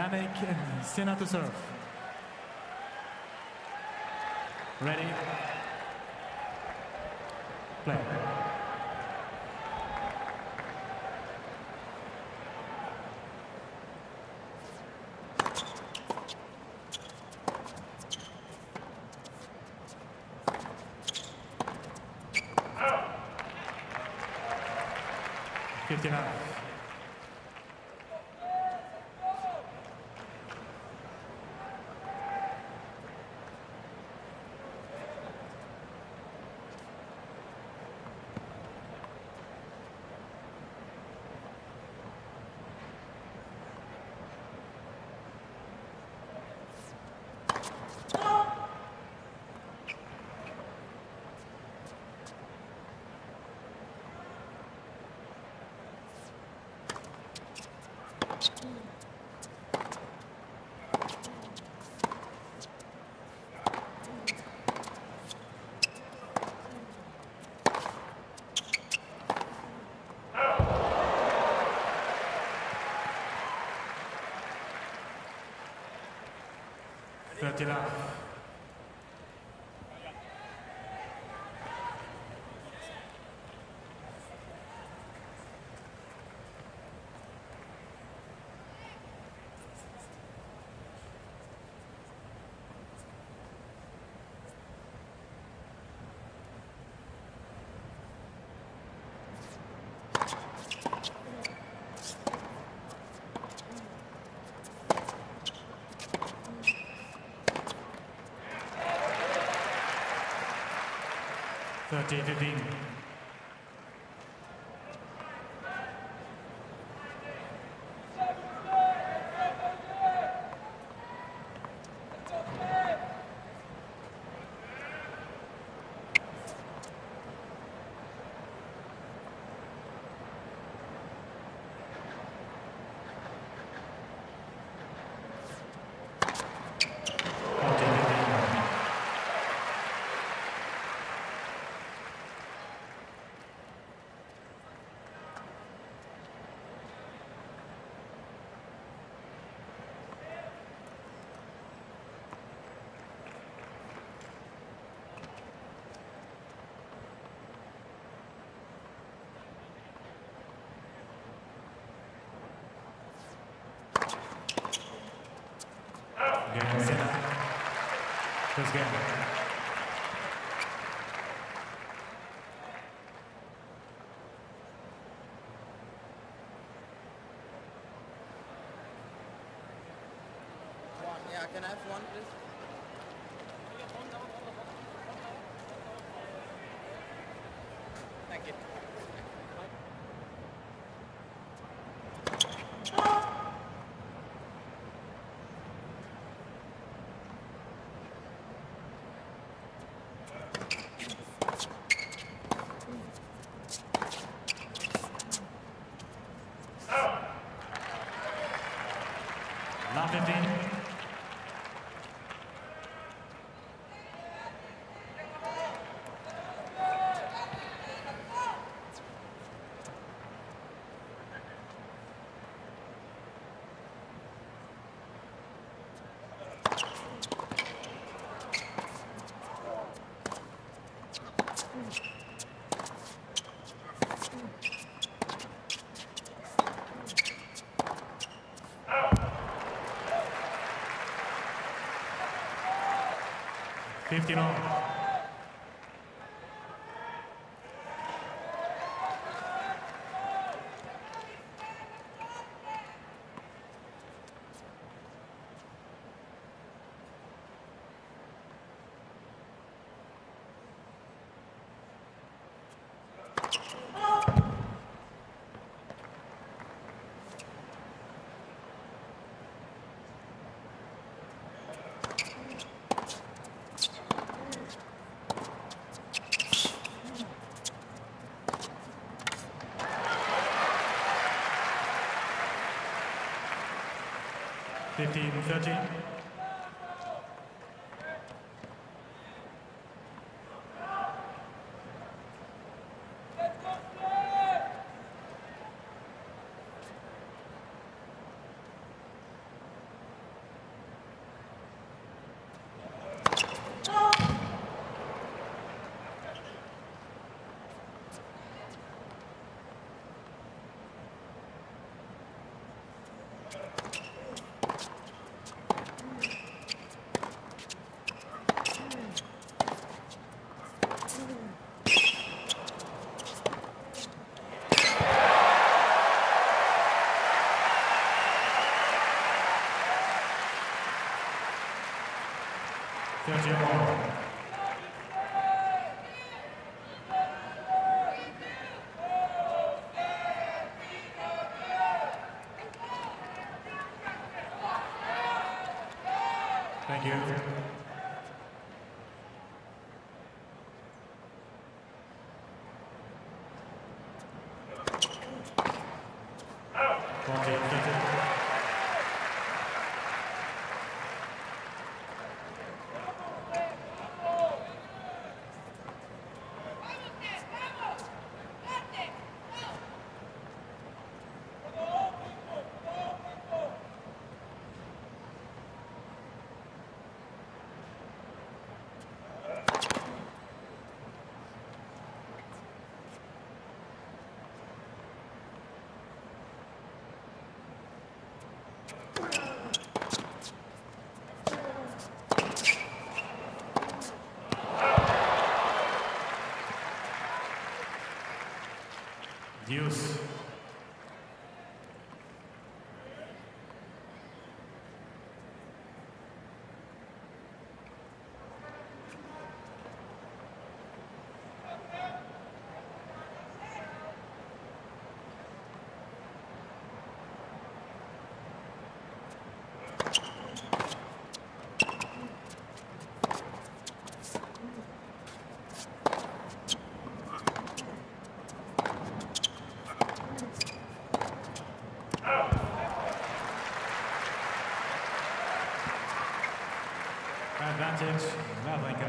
Jannik Sinner to serve. Ready? Play. Fifty-nine. tirada. Thirty, fifteen. Forty, fifteen. Game Sinner. First game. Yeah, can I have one, please? Thank you. Love 15. Fifteen 15, 13. Deuce. Advantage, Wawrinka.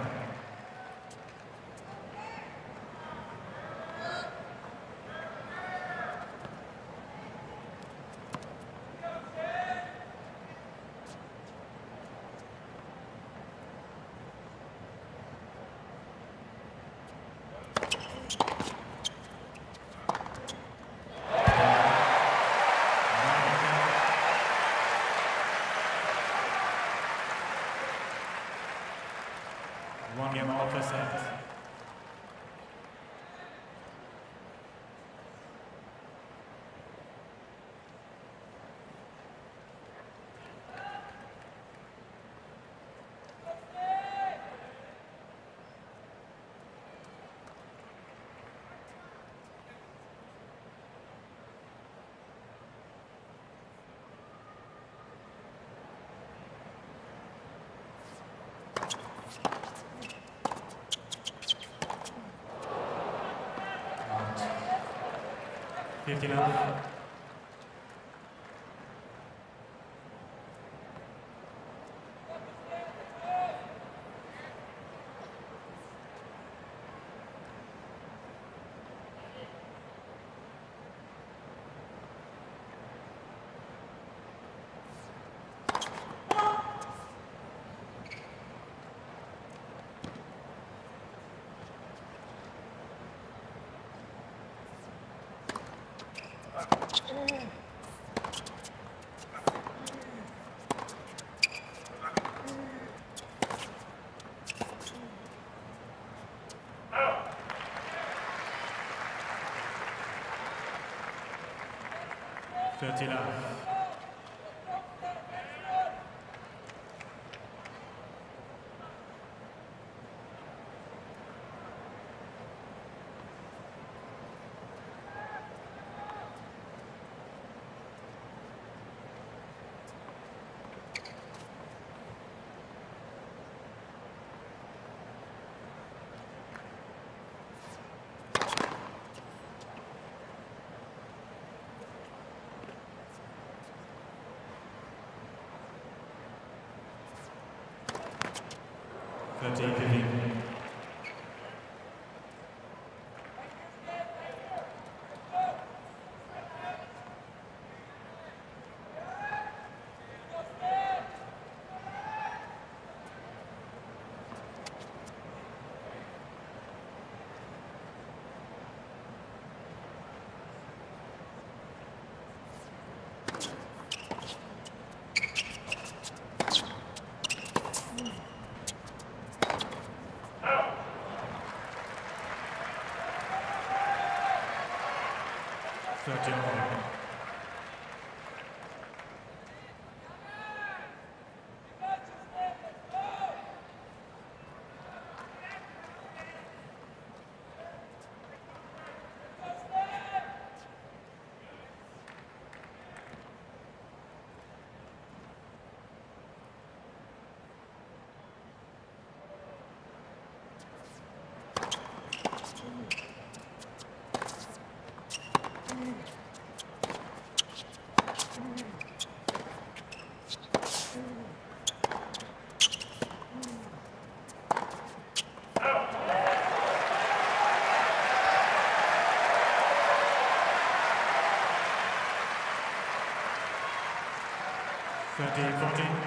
One game all for set. Fifty-nine. Thirty-nine. Tortilá. Fifteen. Thirteen, all. 13,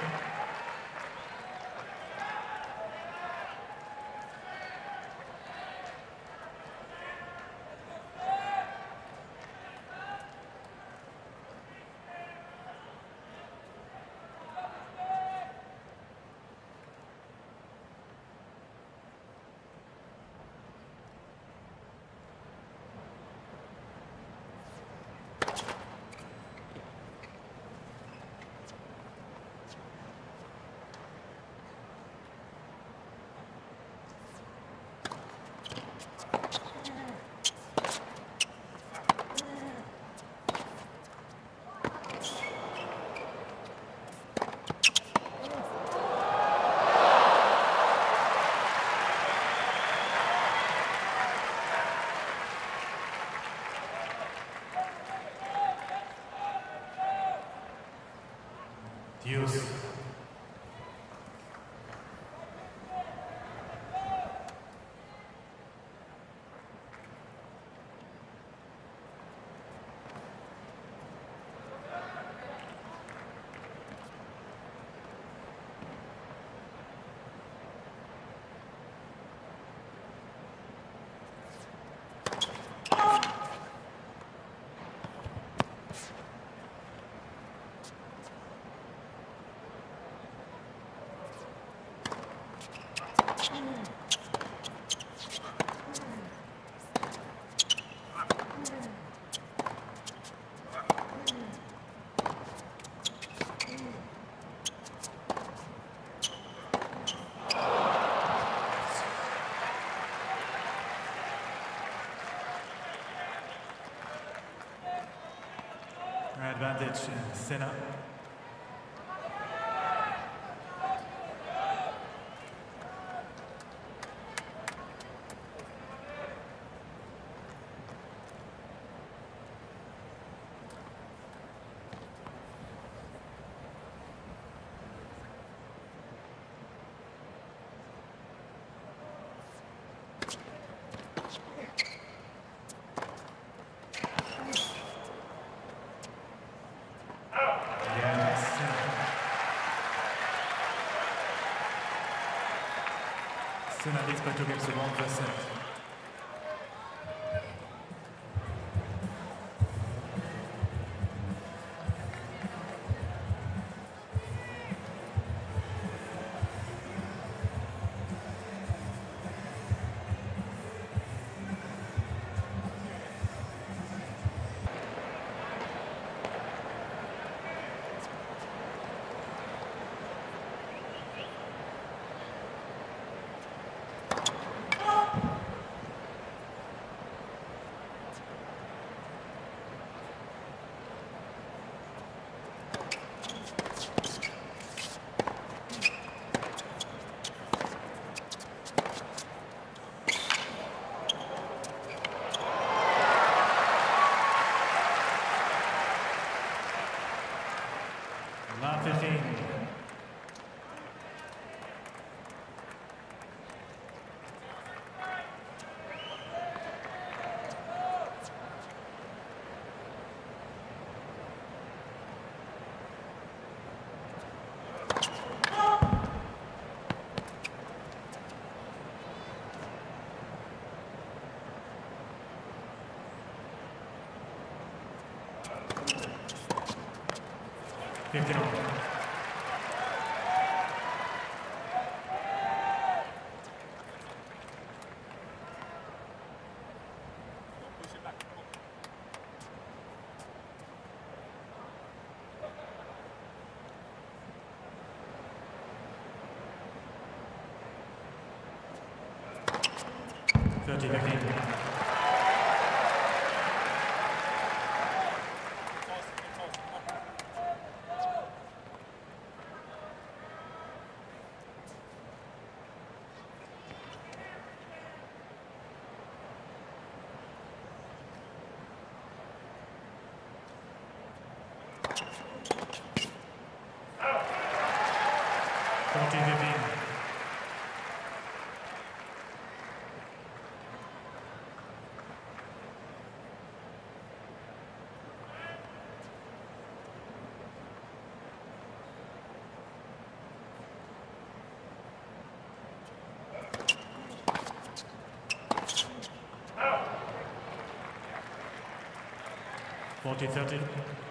Dios. Senna. Yes. C'est un Alex Pato-Gelsevant, 27. Fifteen all. Thirty, fifteen. 2015. Forty thirty.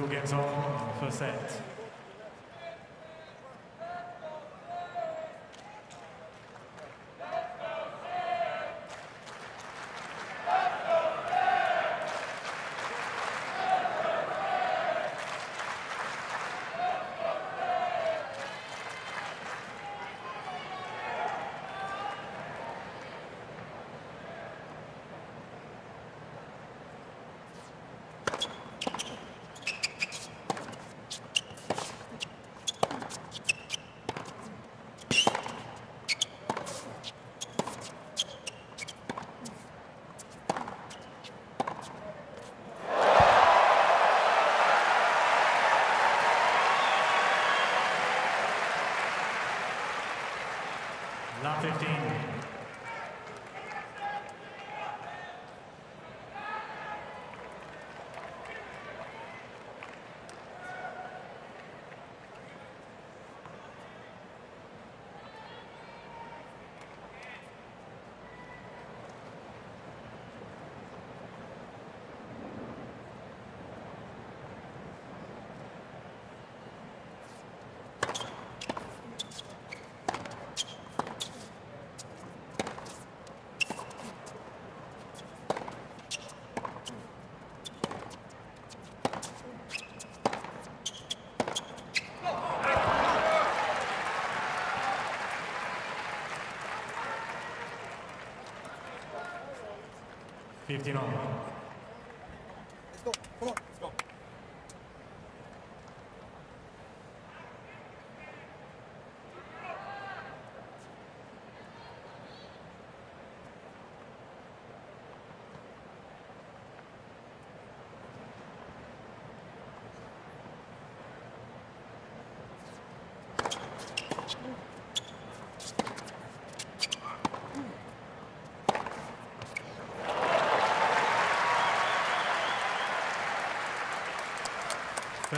Jürgen Zorn für Set. 15 on.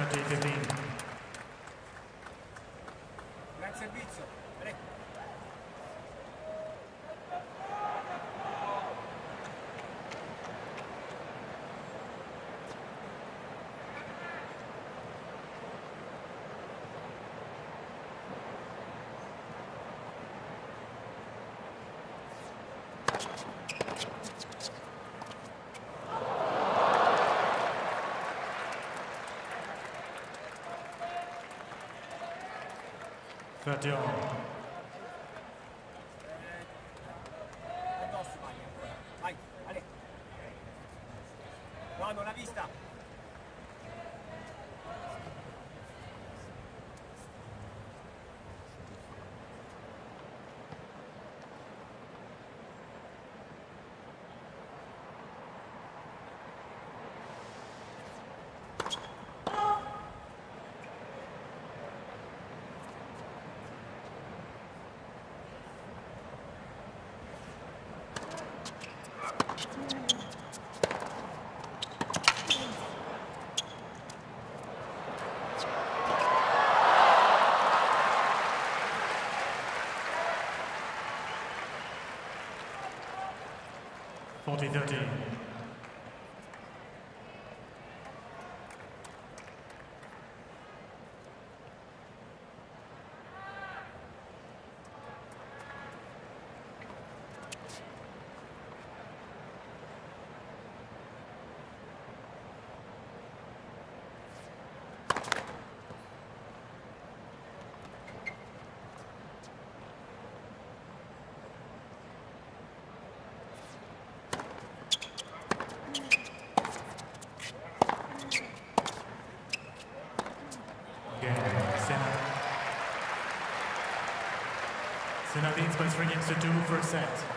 penalty 15. Kadyon. Forty. By three games to two first set.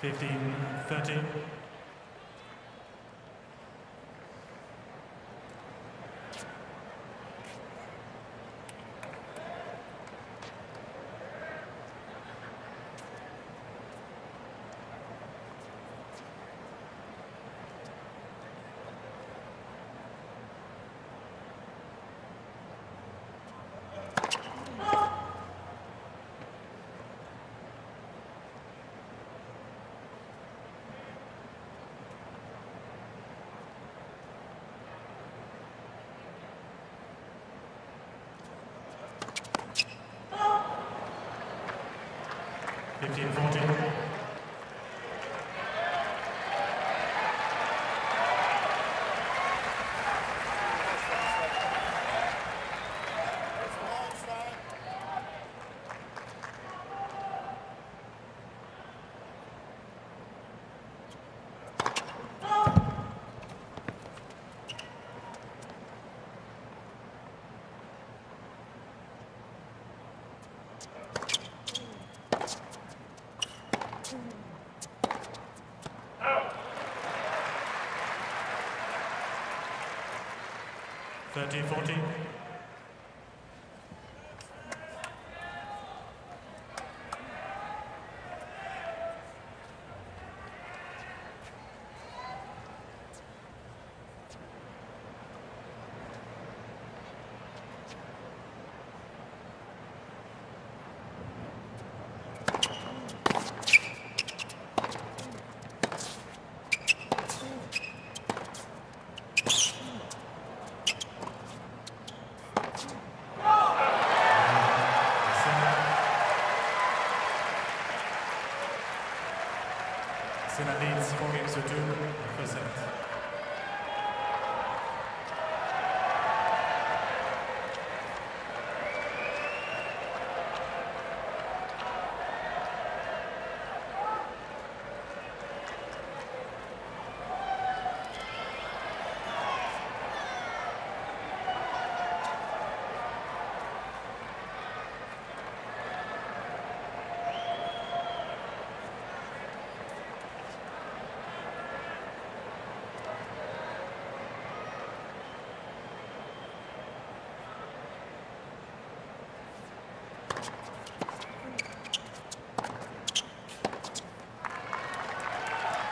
15, 13. Fifteen, 2040.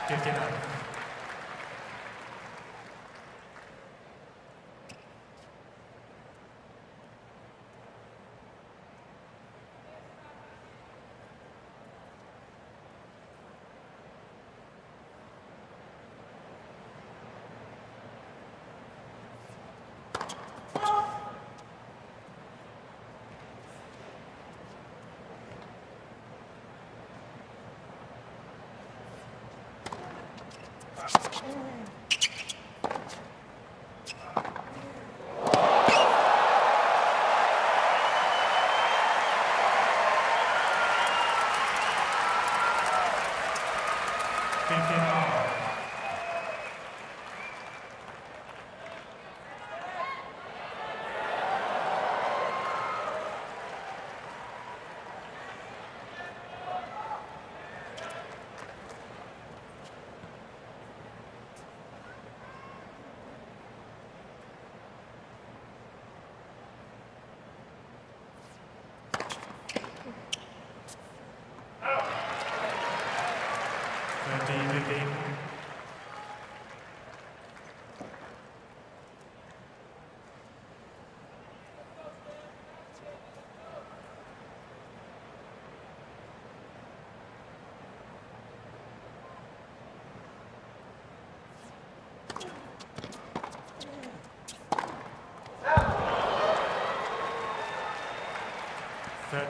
Fifty-nine. 15 out.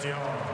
Dion.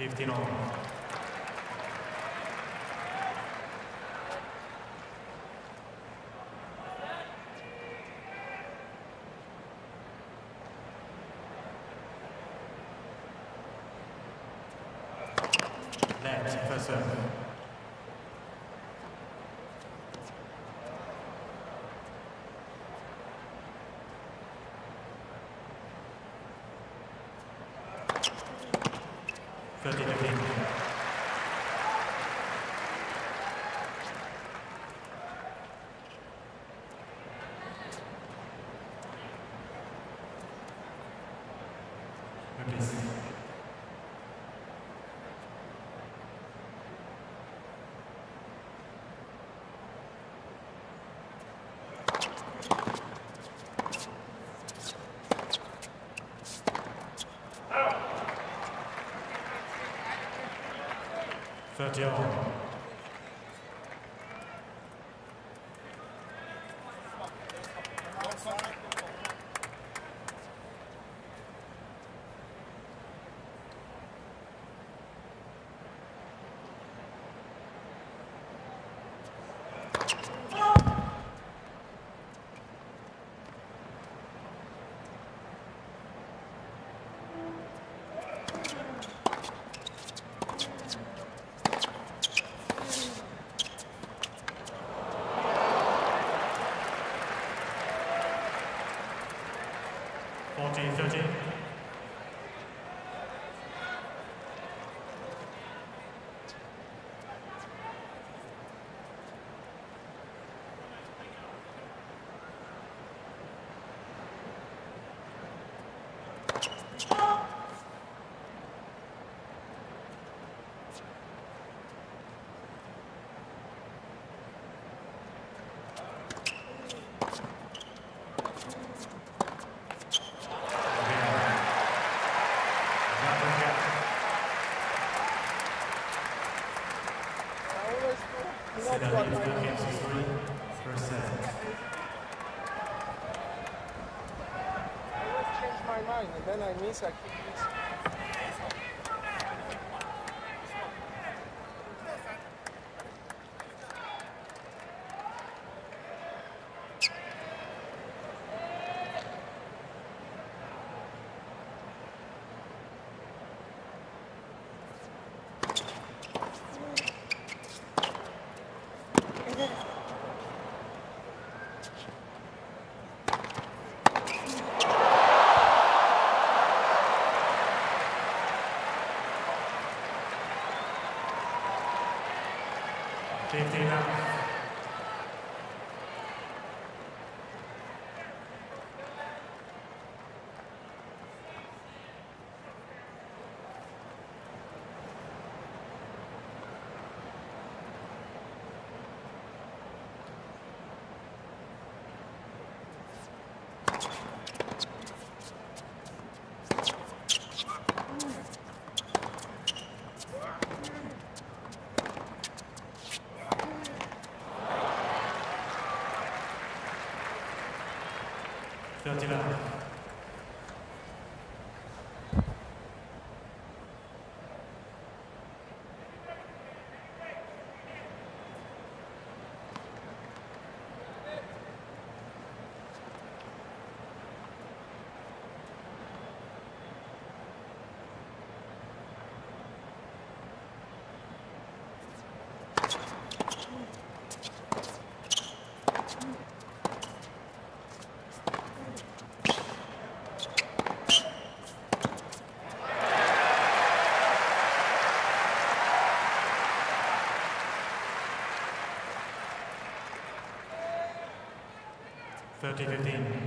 15 on. Gracias. 30 yards. I always change my miss again. Thirty 30, 15.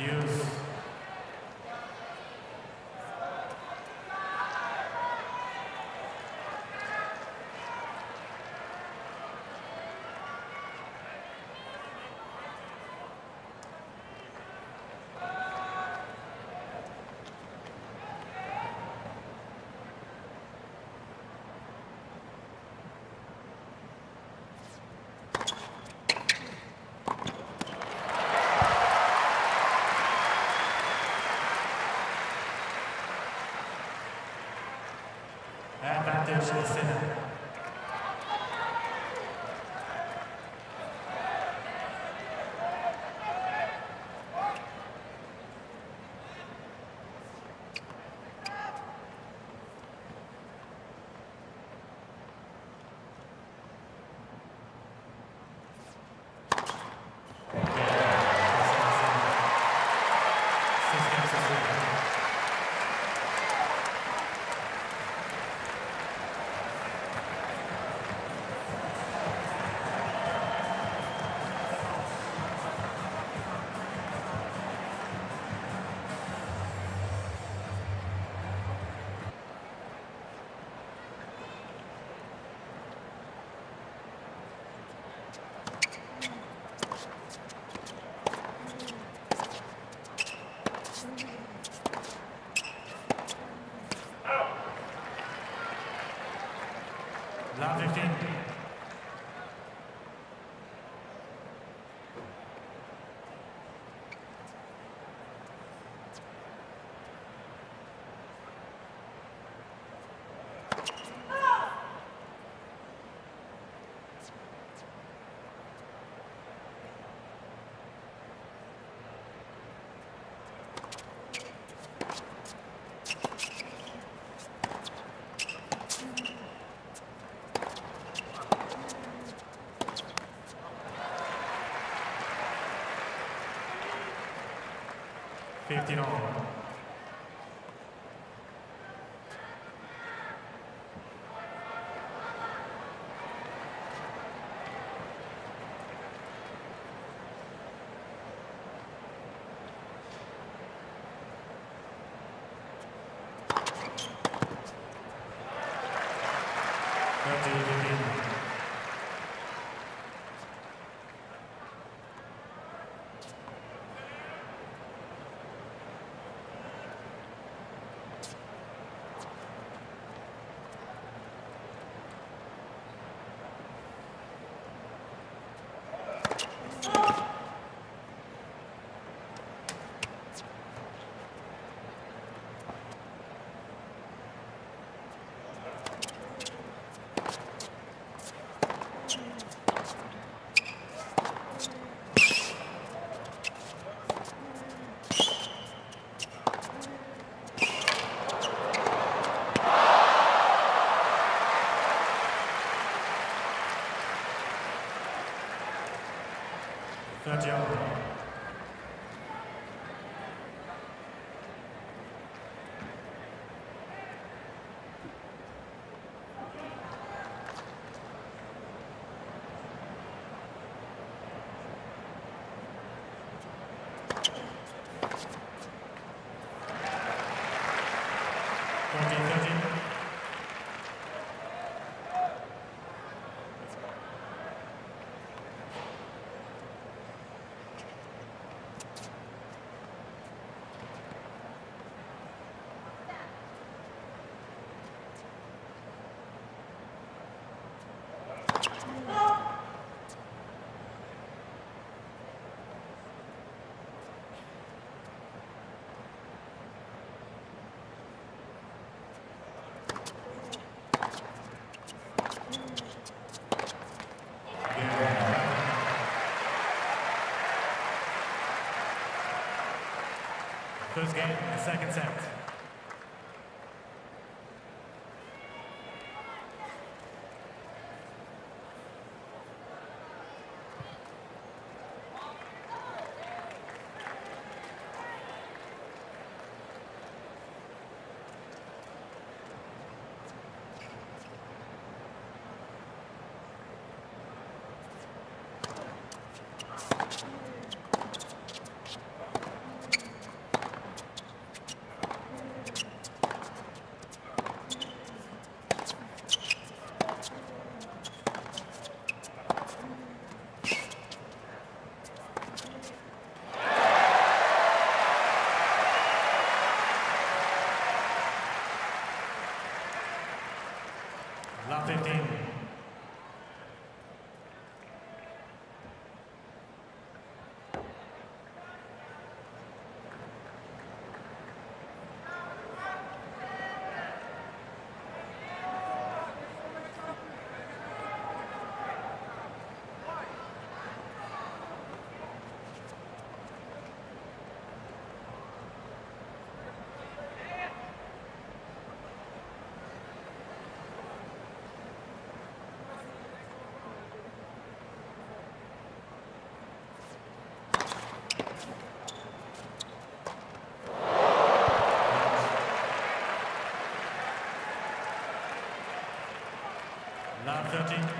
Use. 吉野瀬 Fifteen all. Thirty, fifteen. Thirty First game, the second set. 15. 13.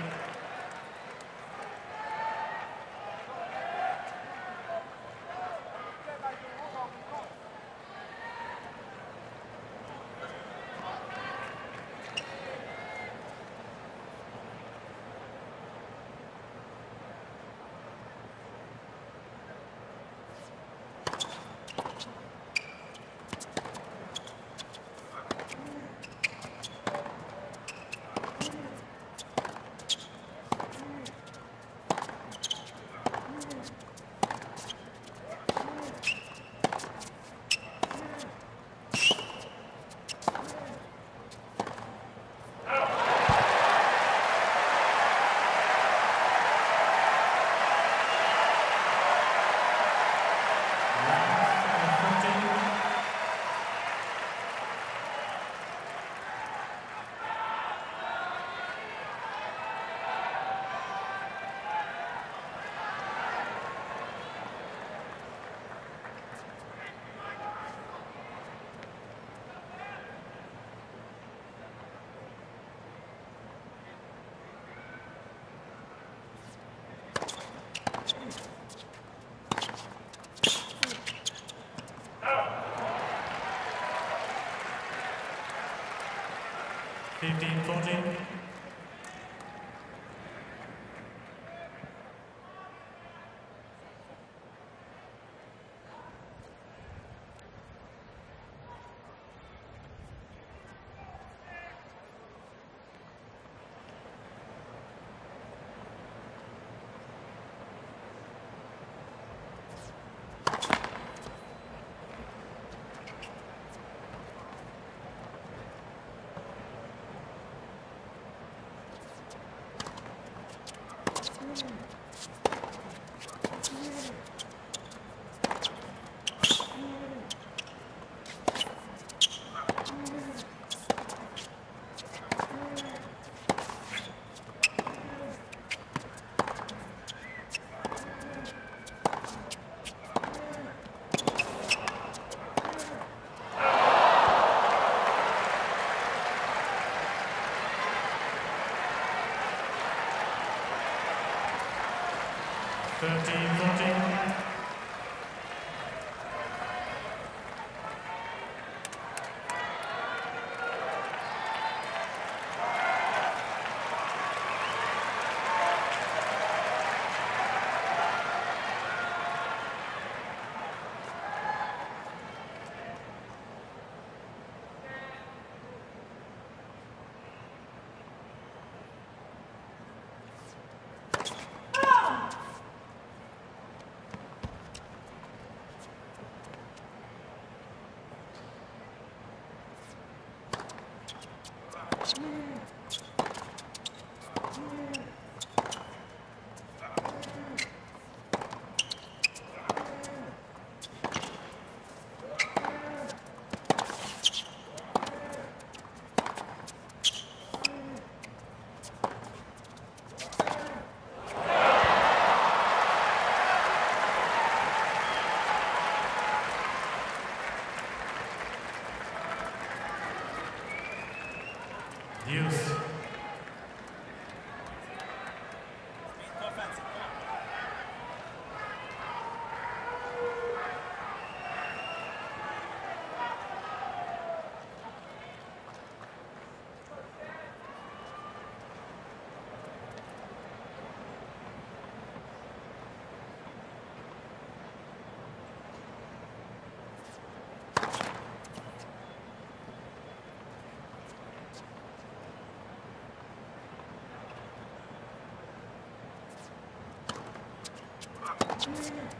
Advantage,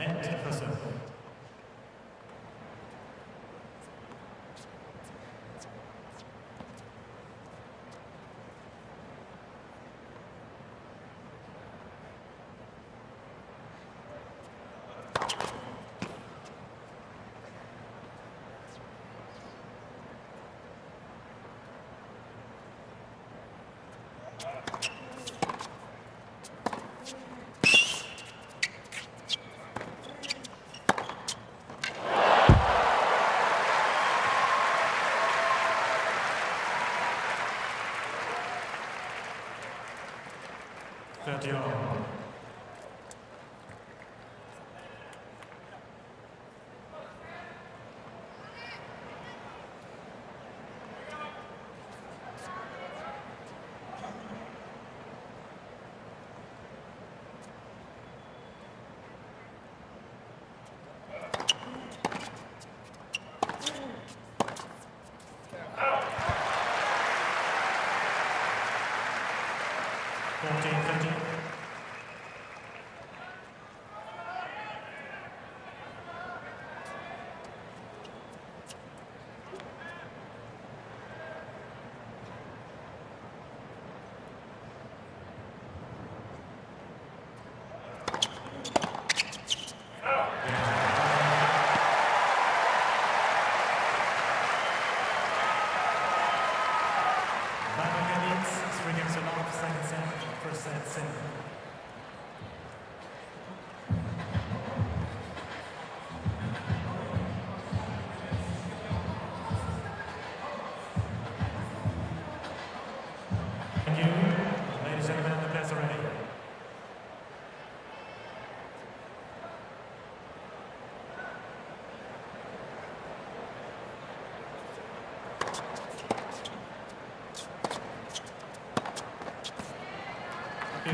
Net for serve. Thirty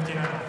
59.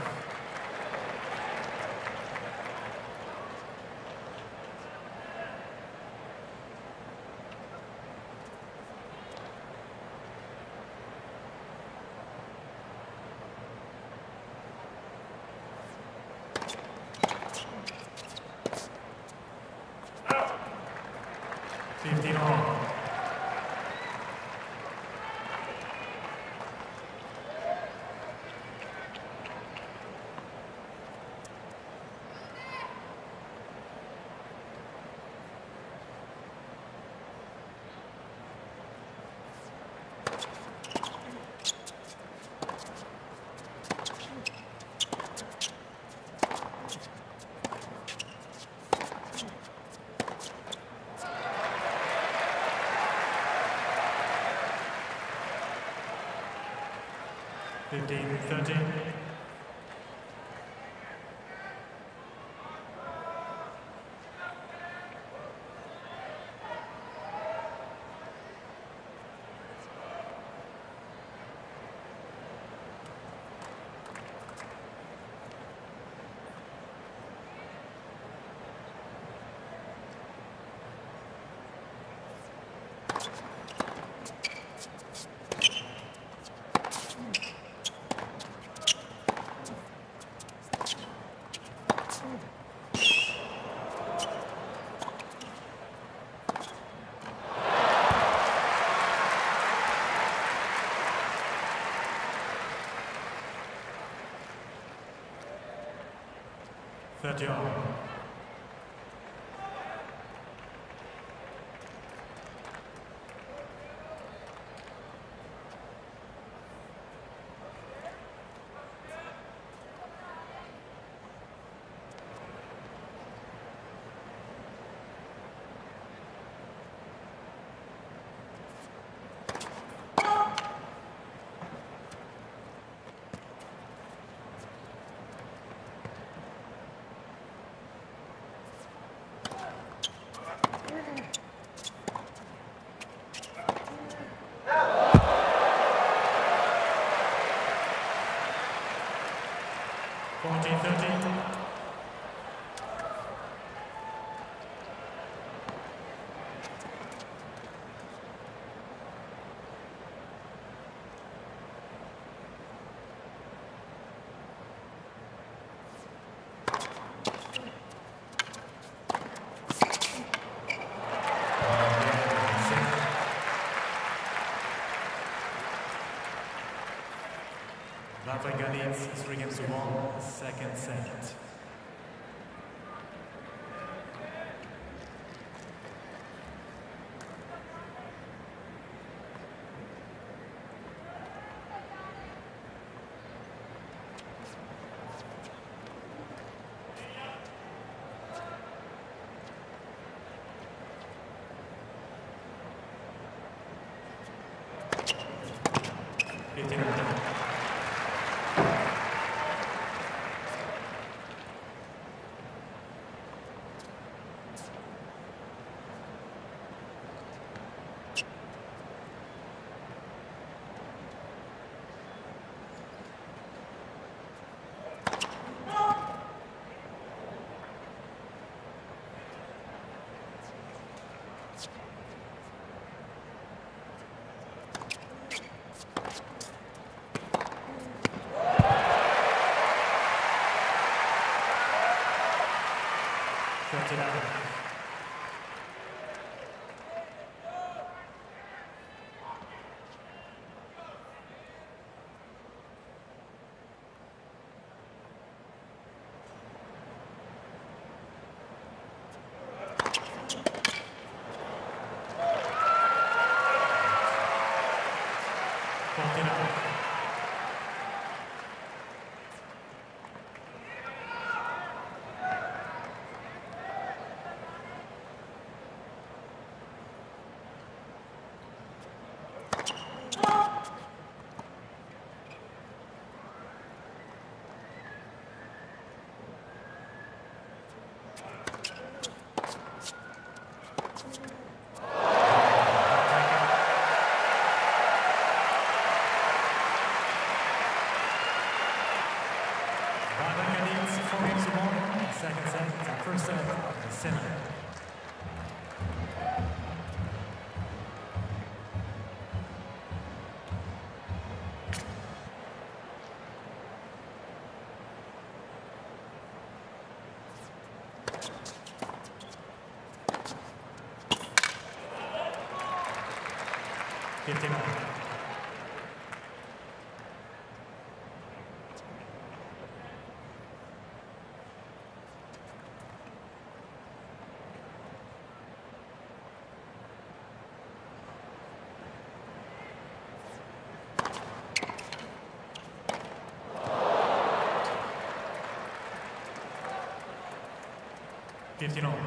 15, 13. No. 50-50. by Galiz Srigan Subban, one, second set. Thirty-nine. Forty-nine. Wawrinka Leeds, four games to one, second set, first set, seven. Fifty-nine. Fifty-nine. Fifteen,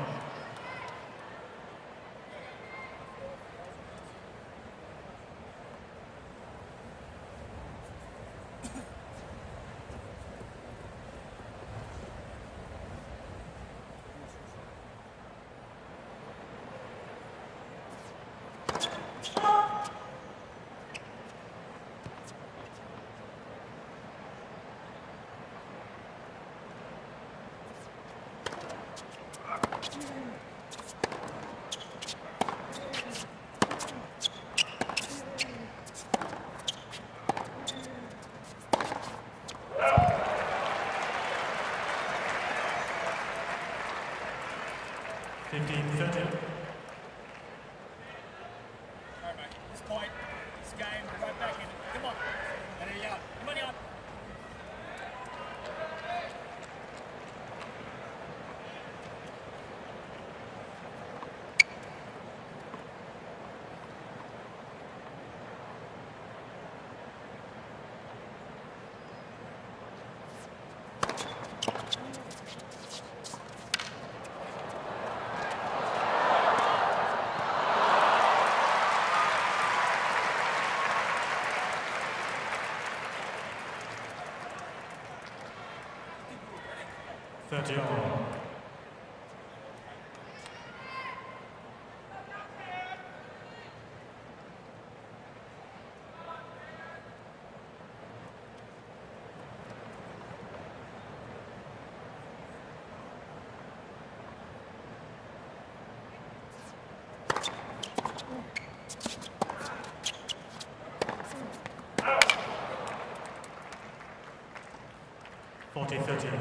40 30.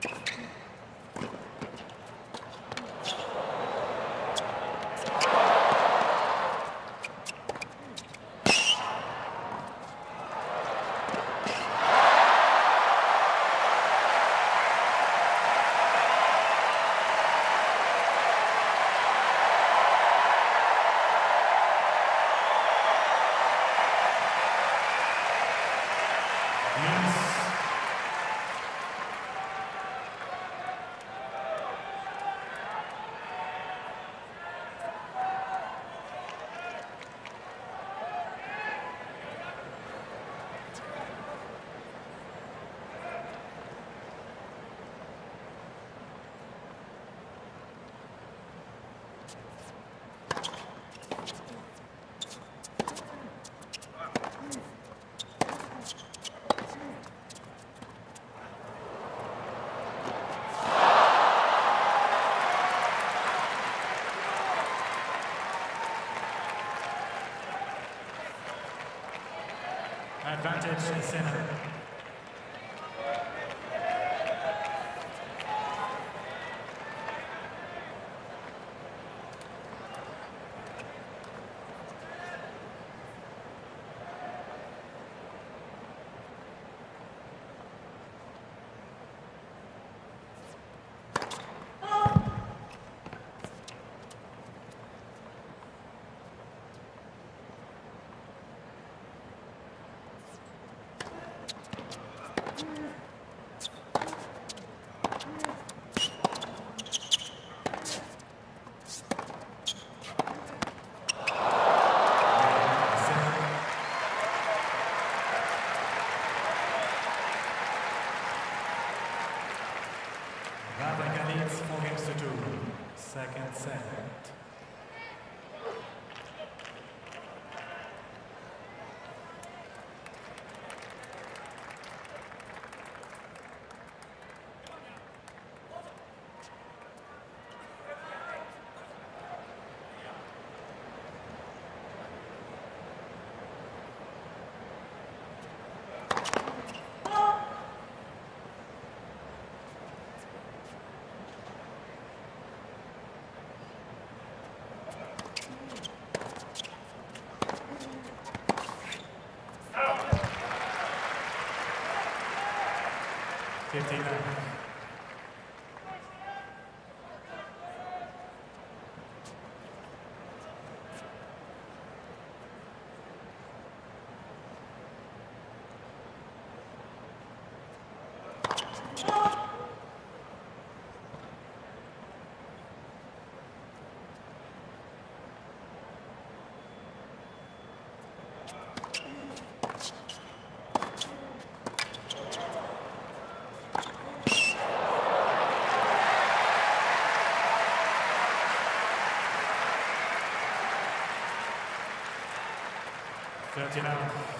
ピッピッ。Vantage Center. 59. 30 hours.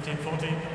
15, 14.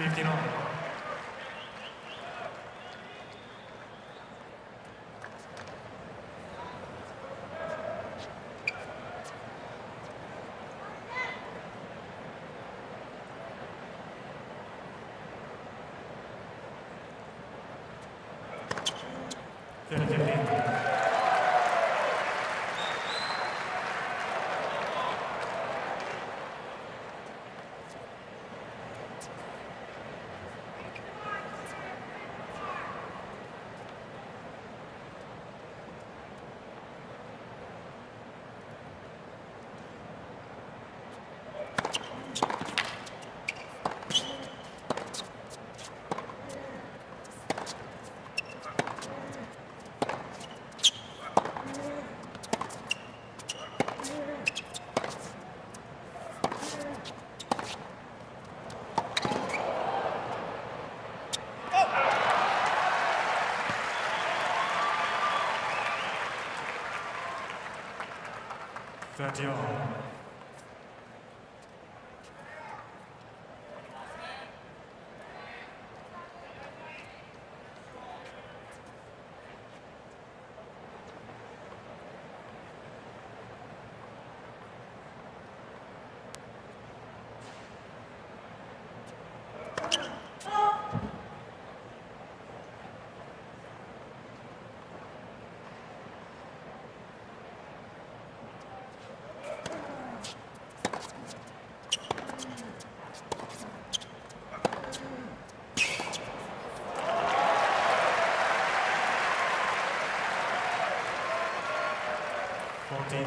15 over. Thirty all.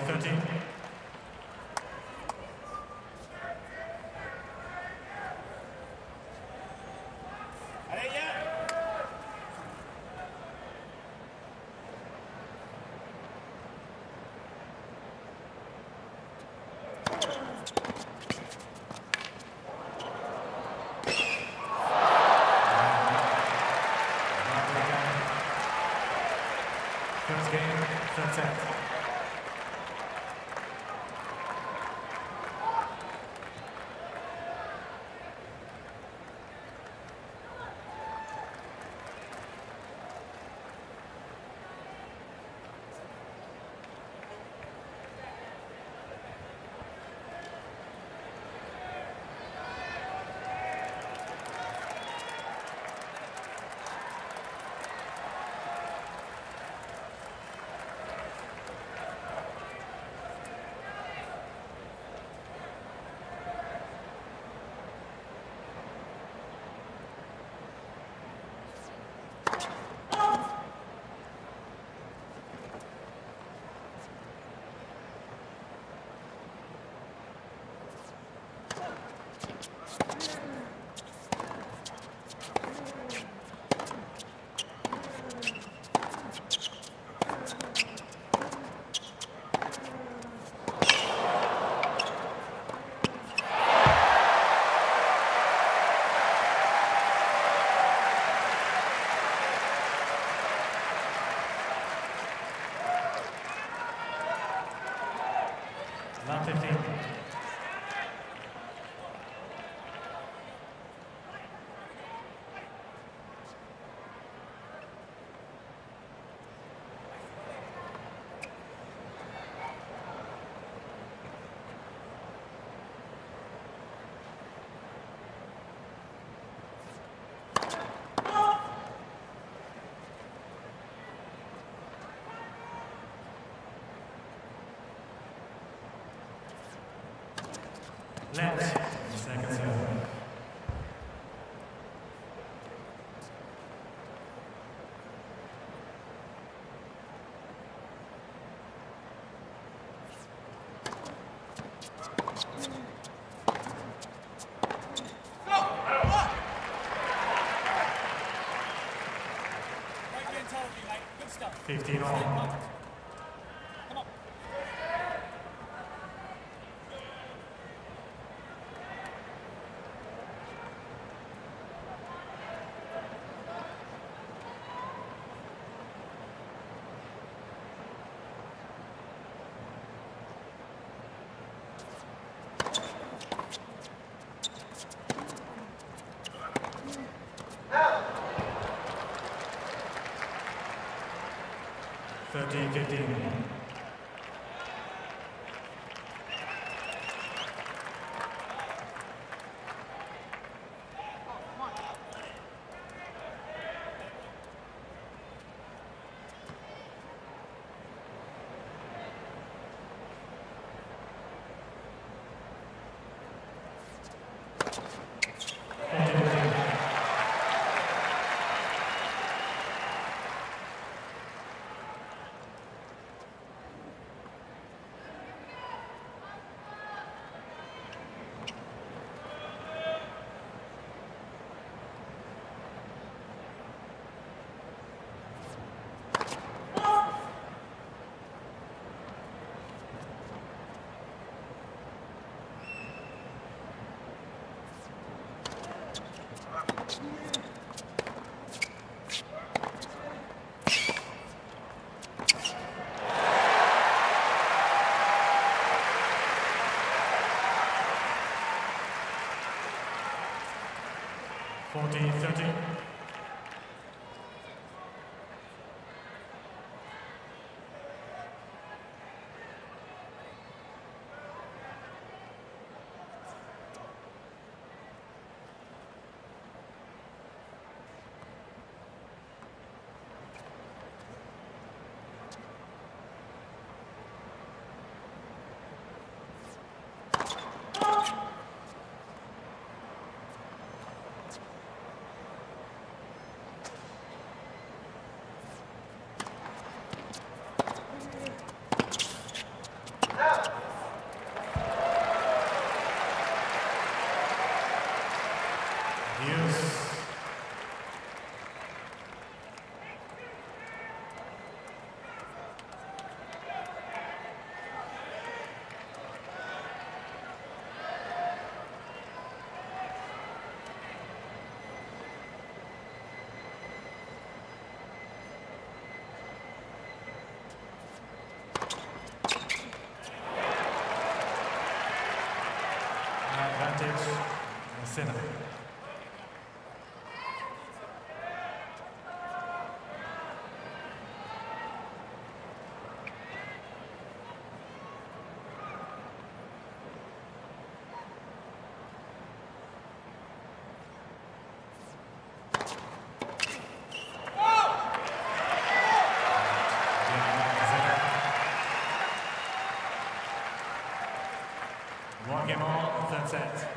40 Left, second serve. 15 all. 30, Sinner. Walk him all, that's it.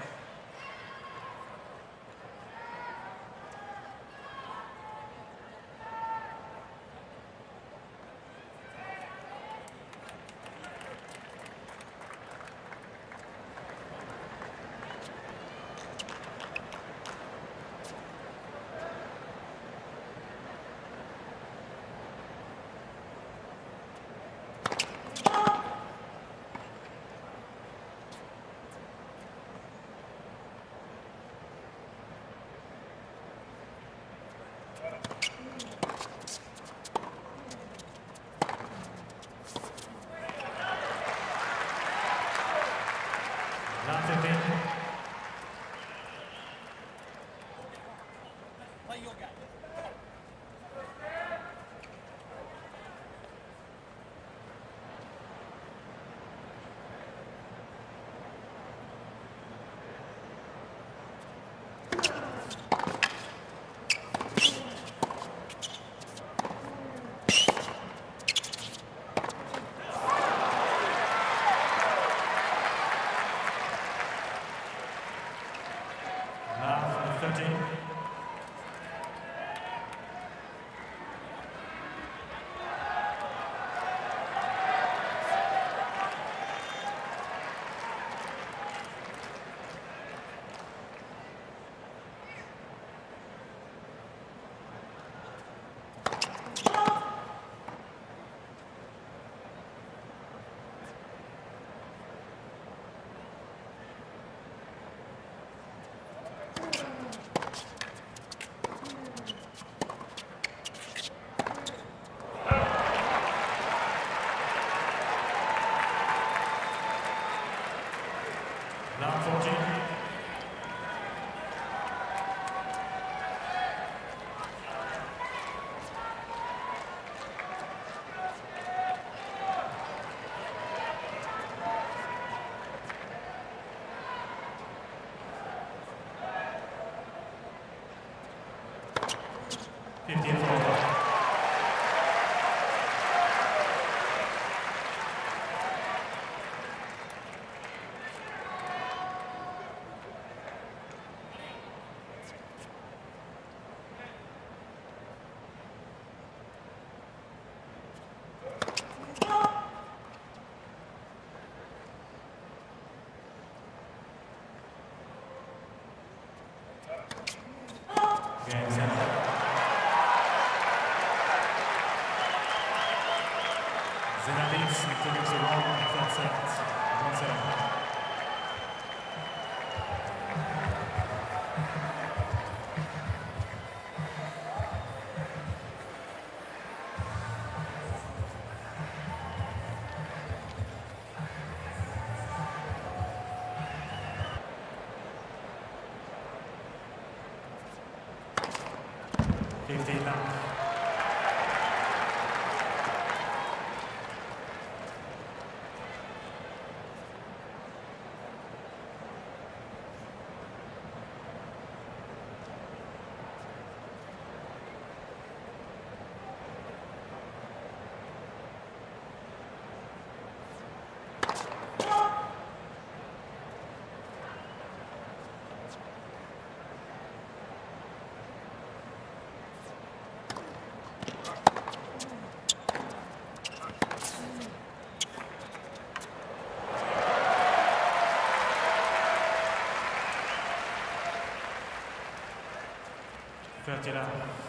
Thirty love.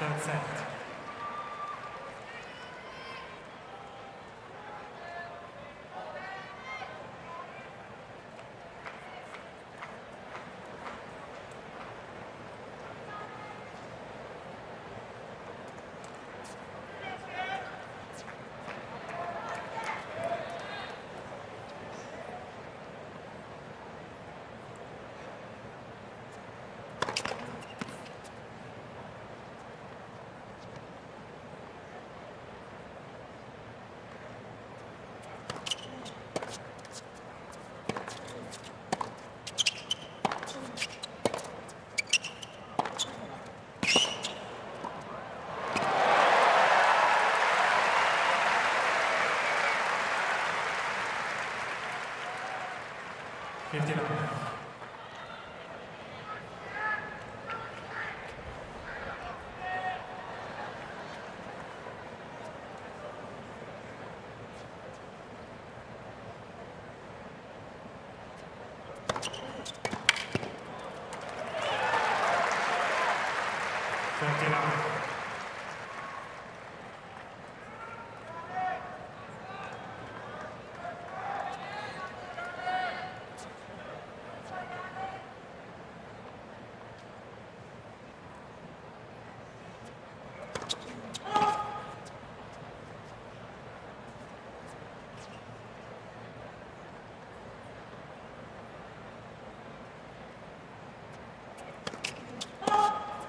Third set. Thank you.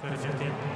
15.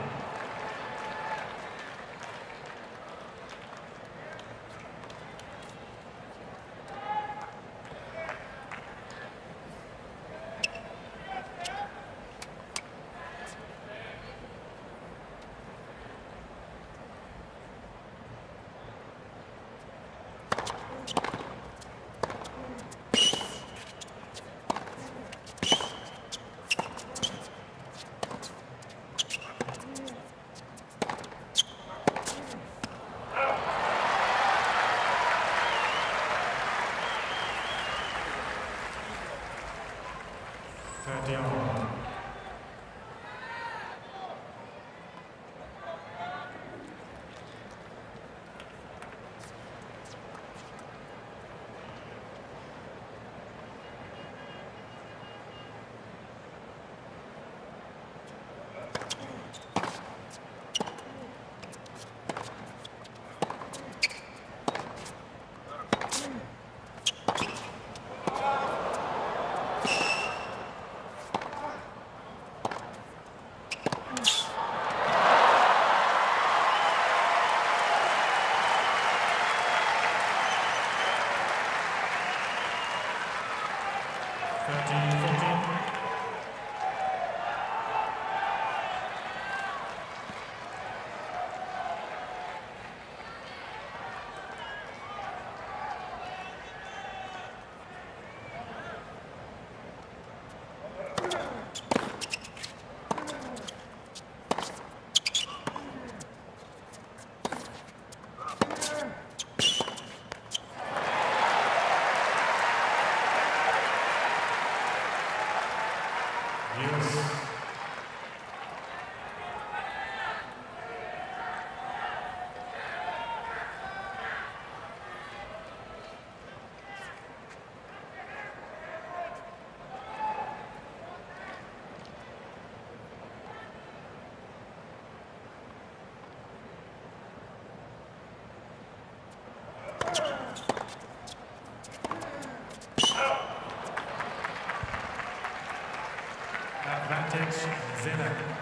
Fernandes, Zena.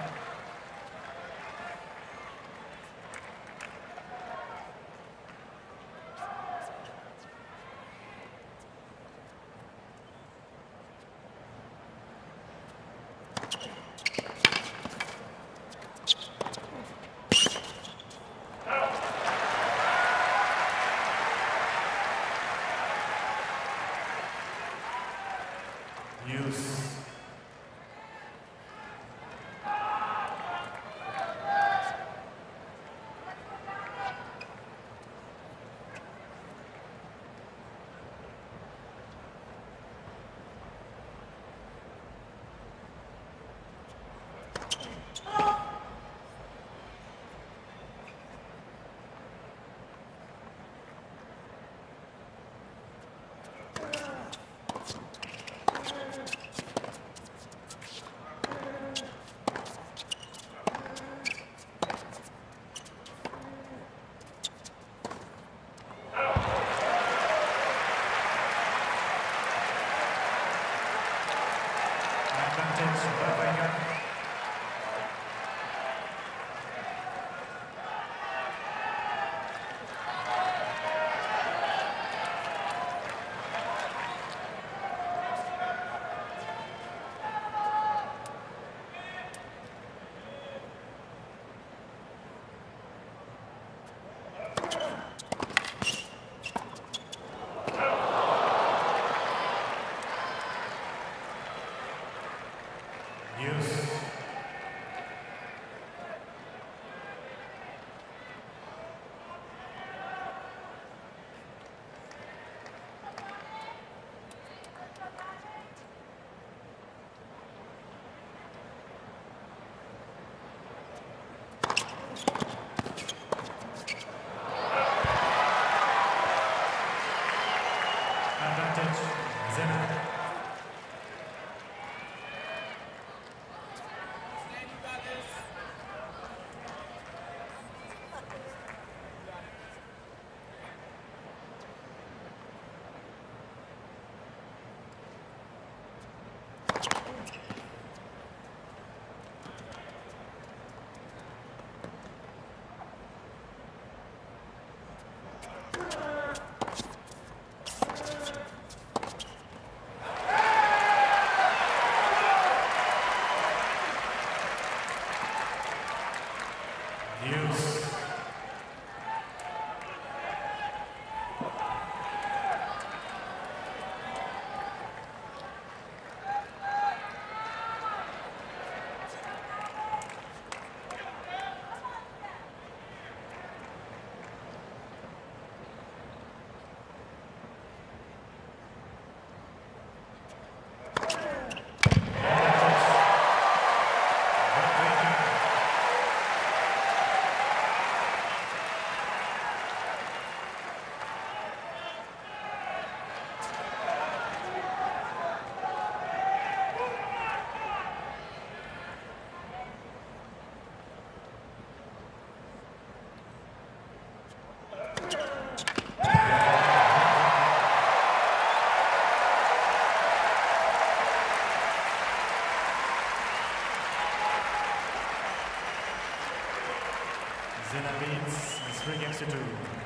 Two.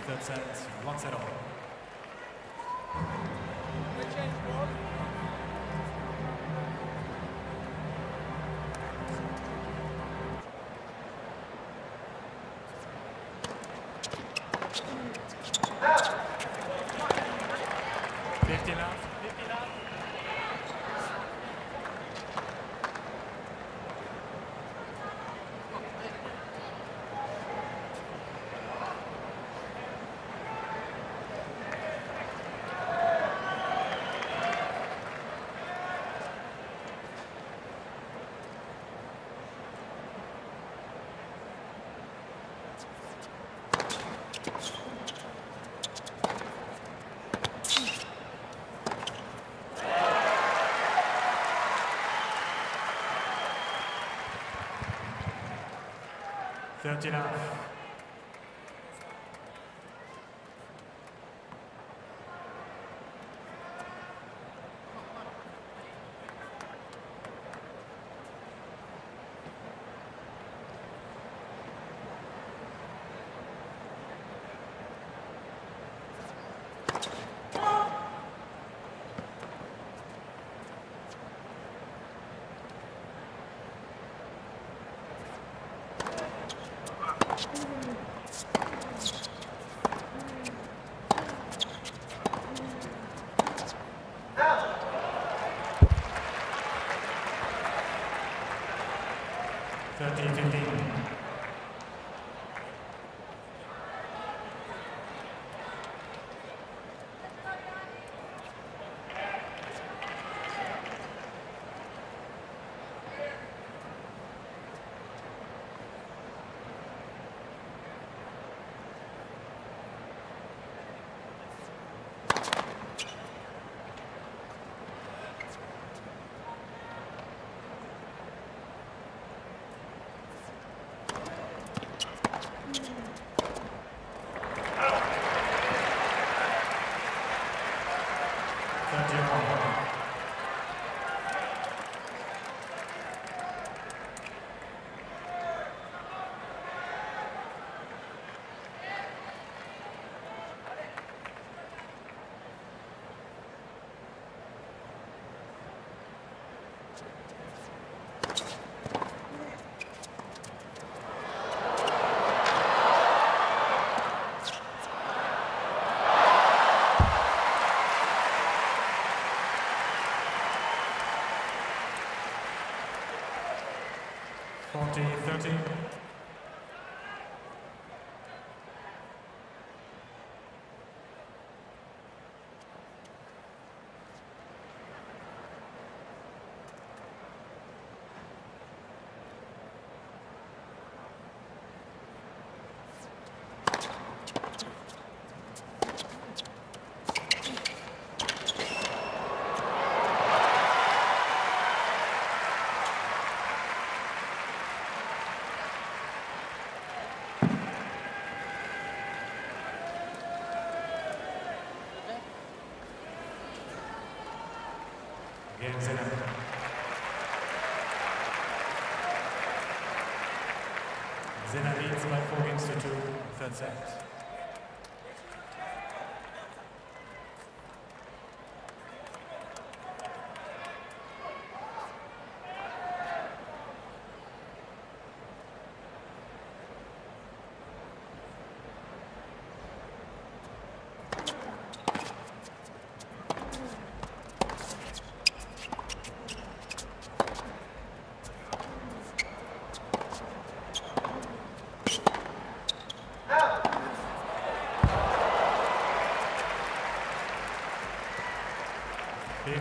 Third set, one set all. We change ball. Fifty left. Fifty left. Thirty left. Net penalty. Sinner. Sinner leads by four games to two, third set.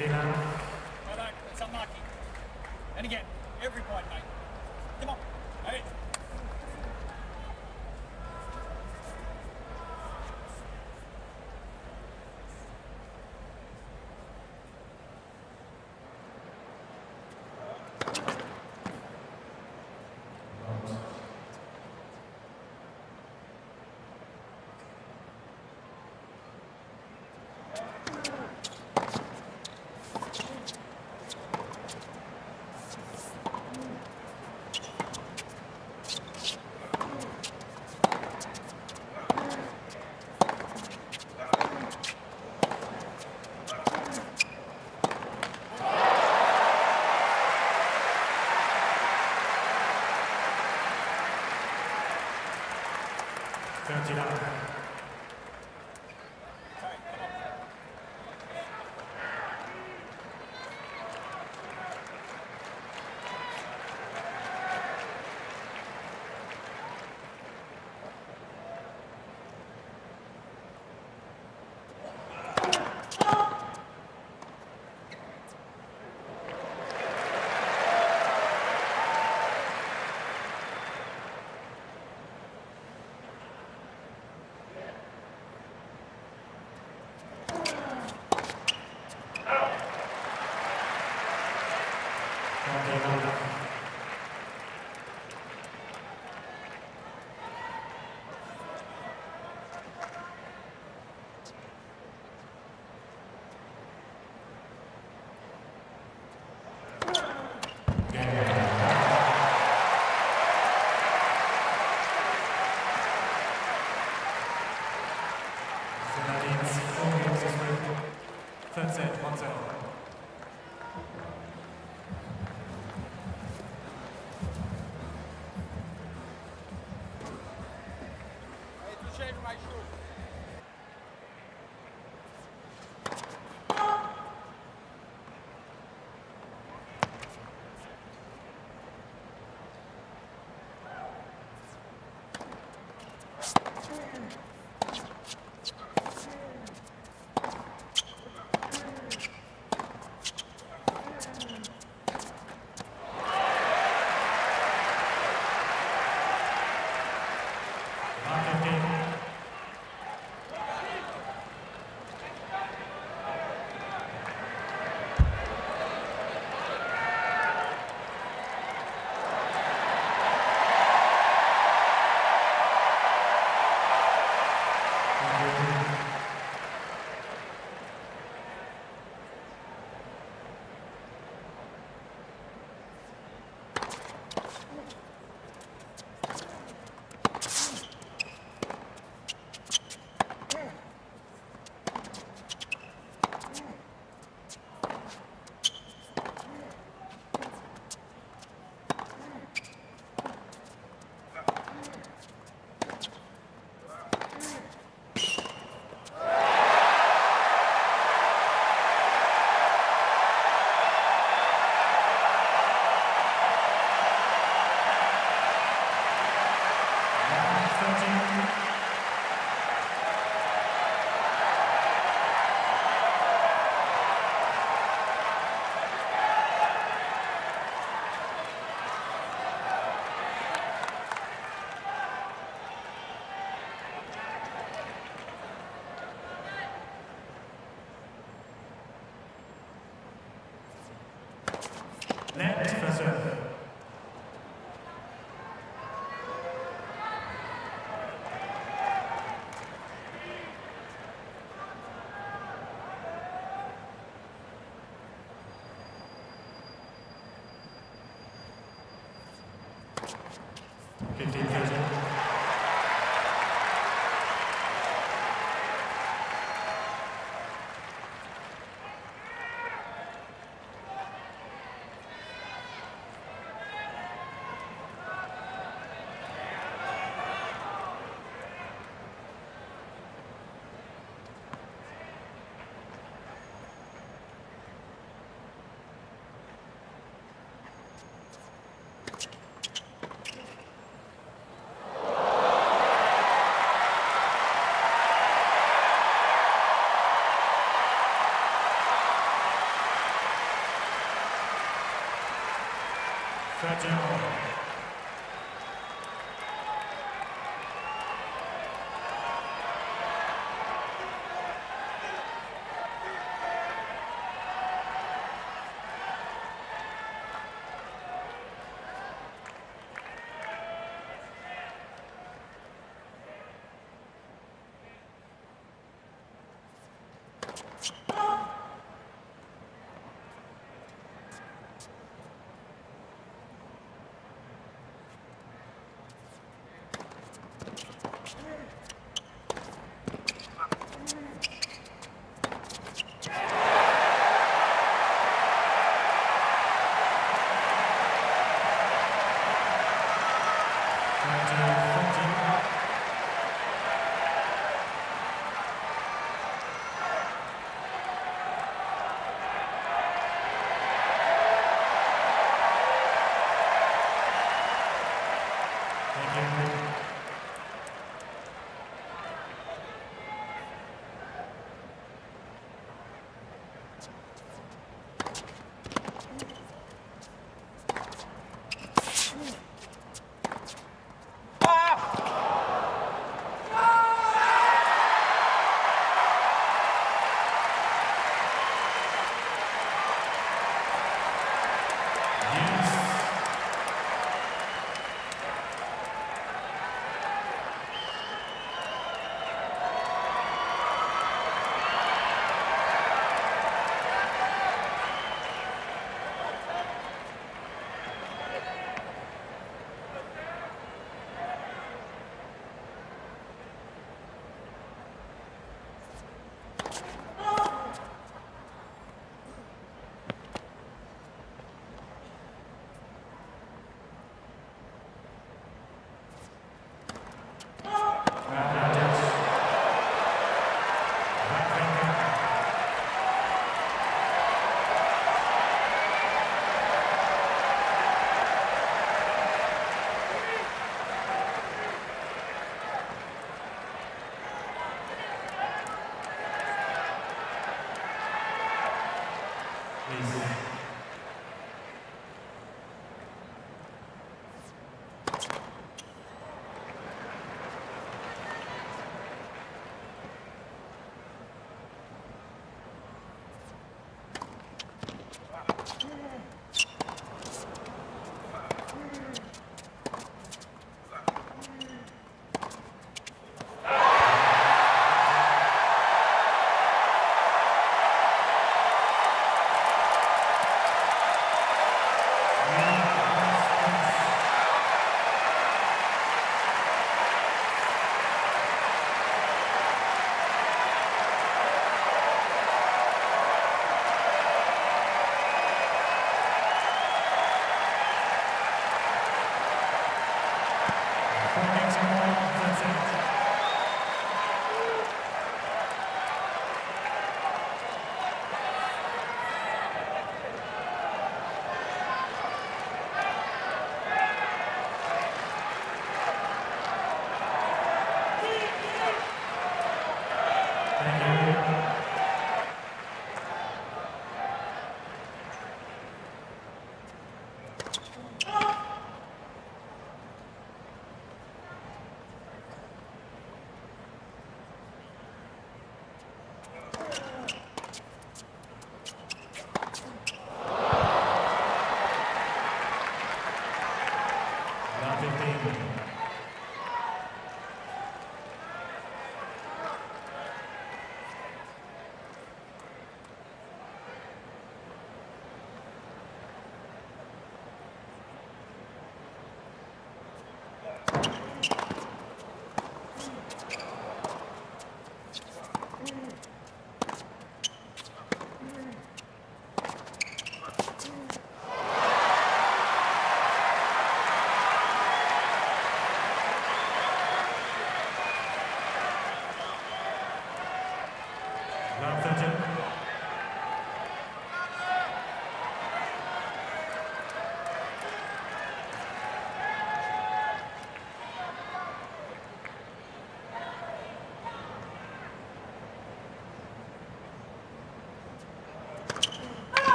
Argentina. Martina. Third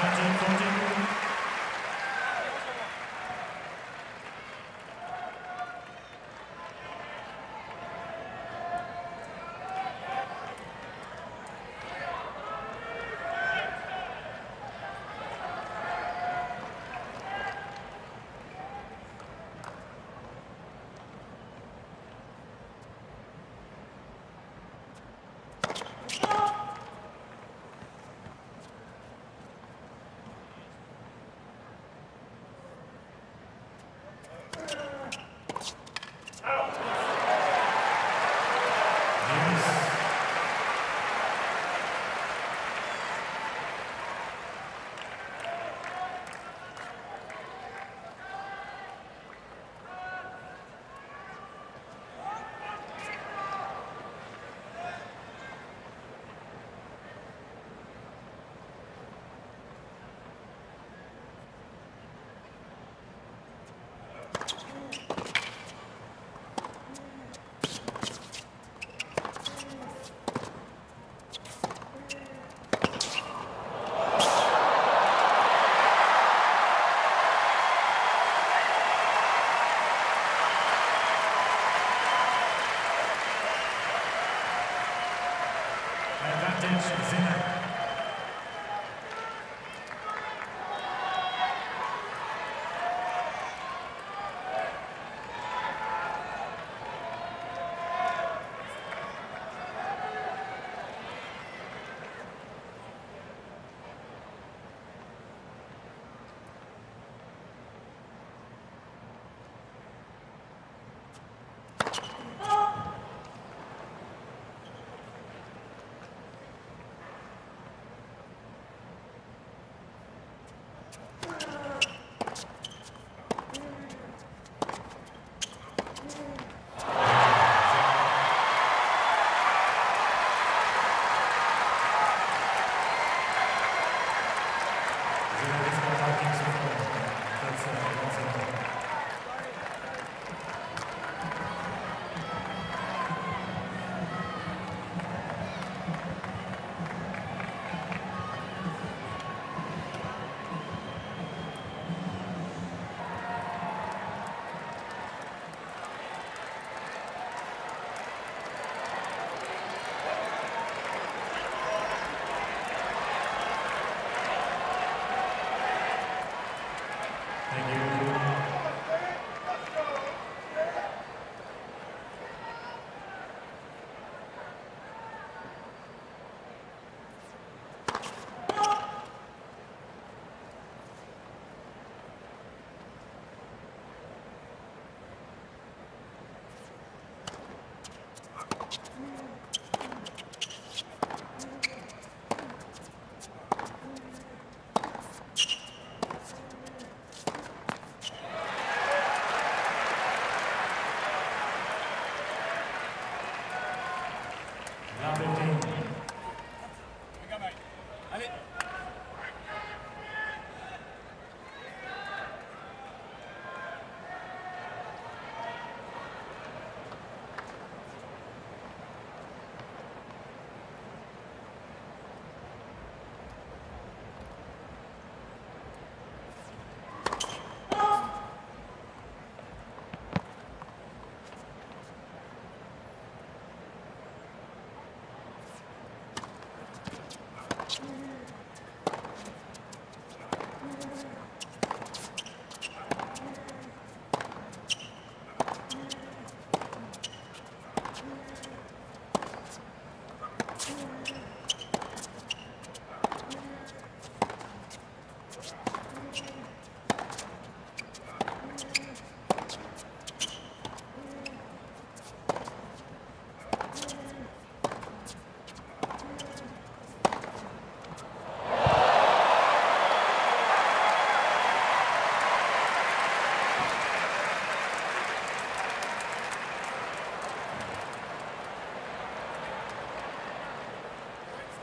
Fourteen fourteen.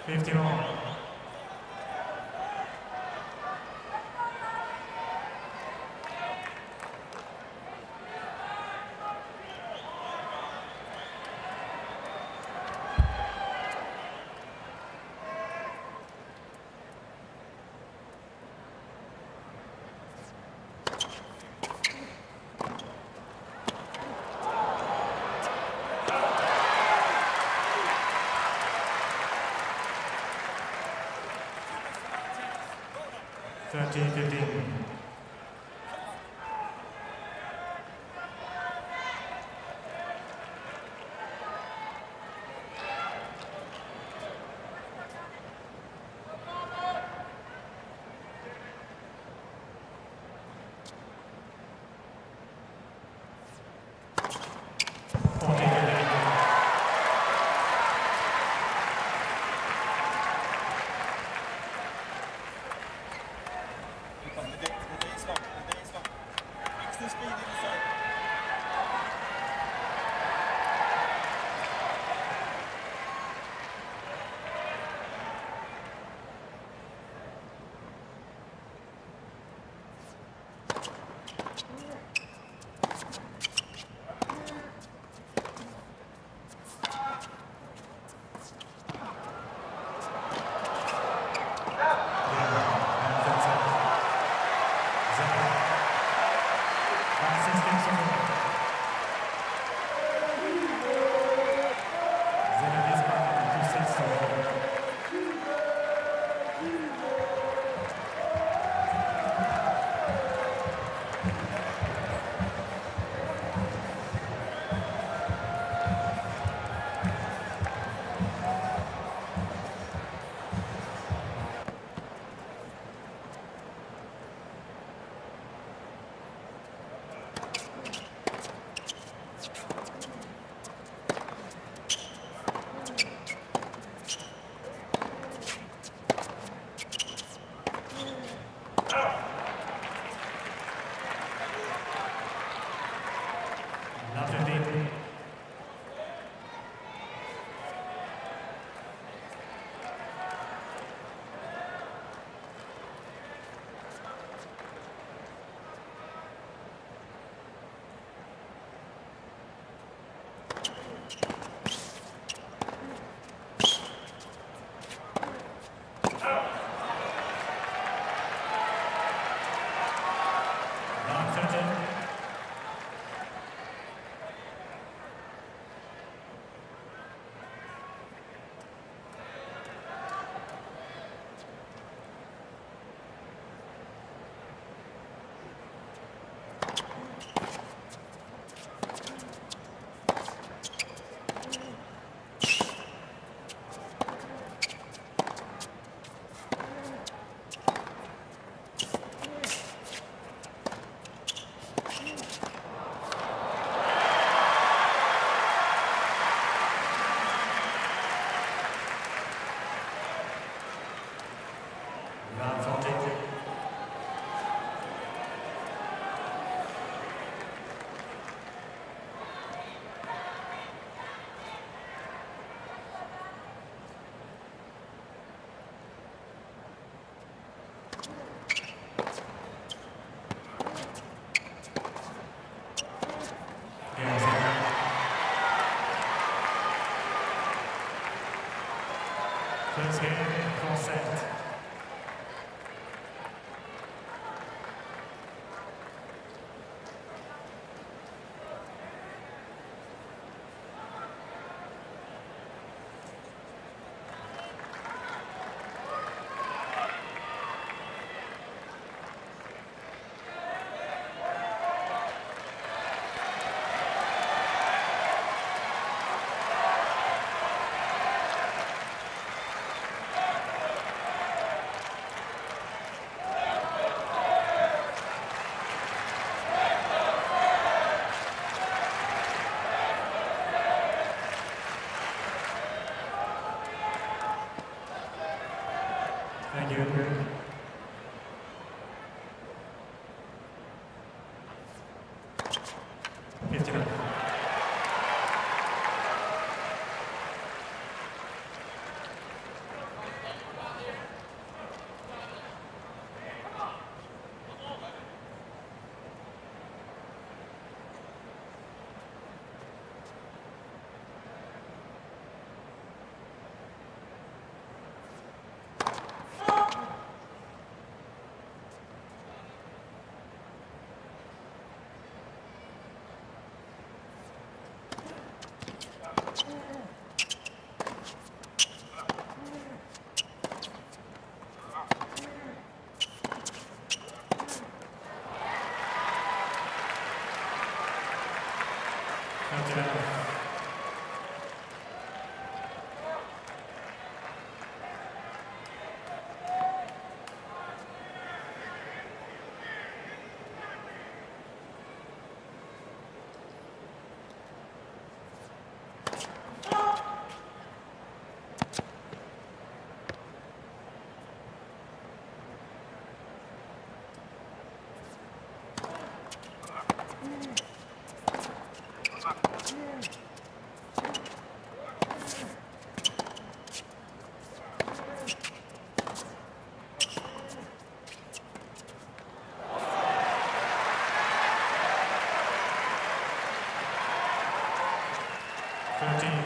50 all. Thirteen fifteen.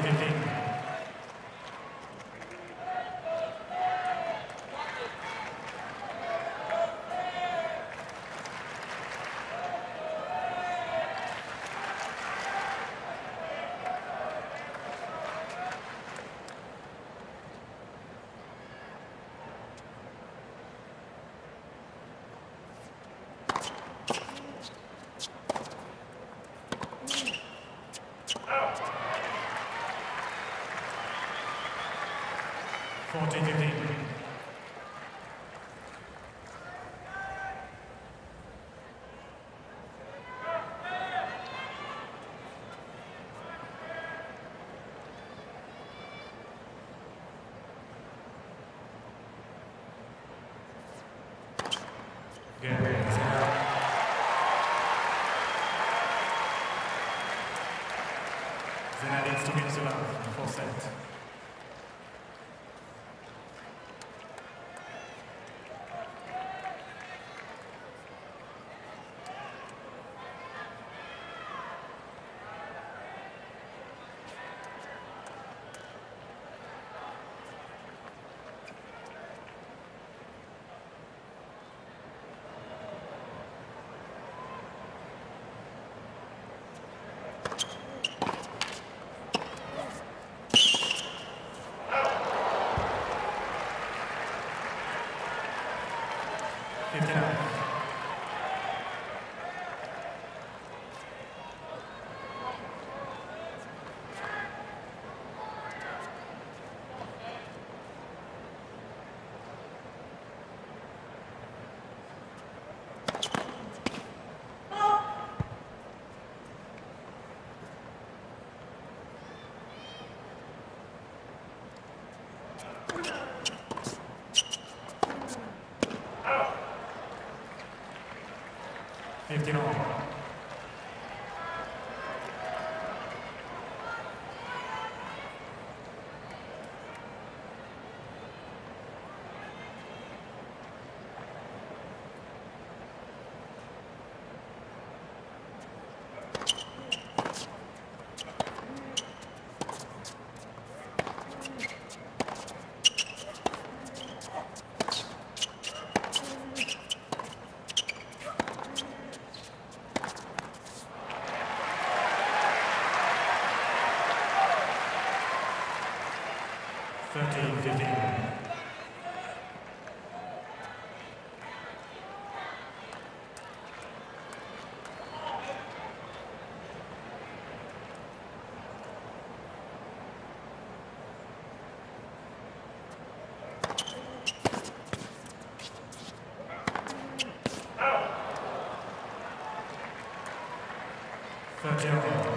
15. Fourteen fifteen. Again, Sinner. Sinner leads two games to love, full set. Fifty-nine. Fifteen all. Thirteen fifteen. Thirteen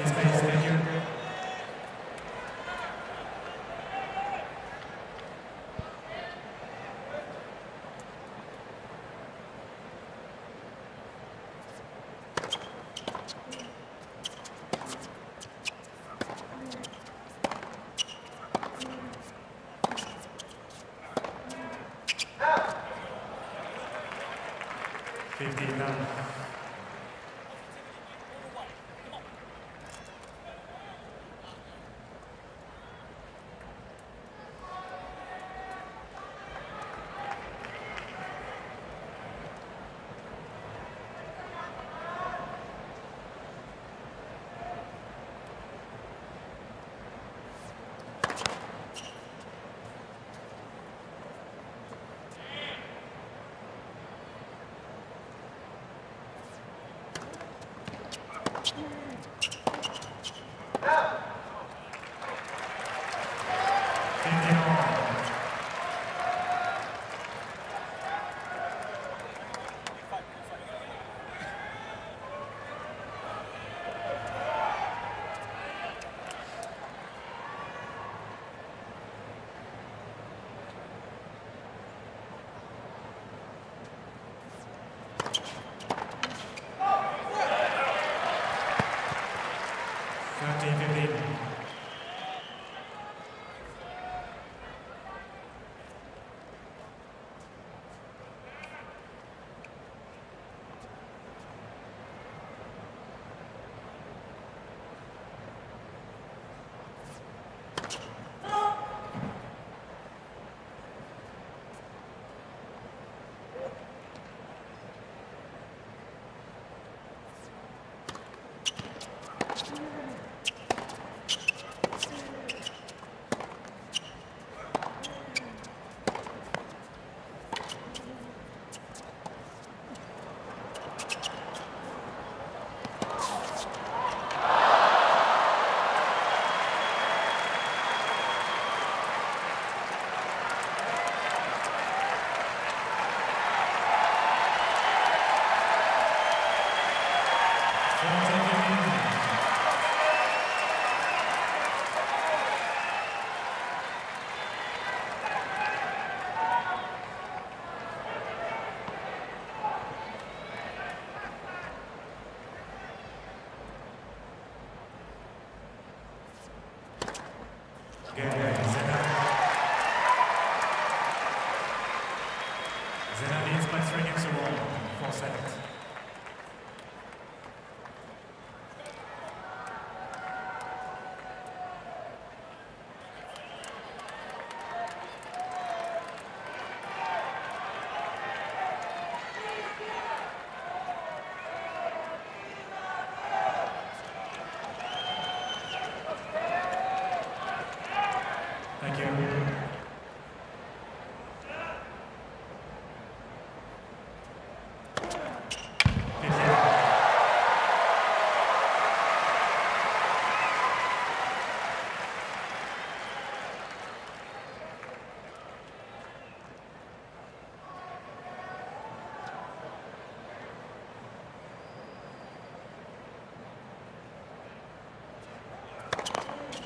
See space,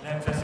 Memphis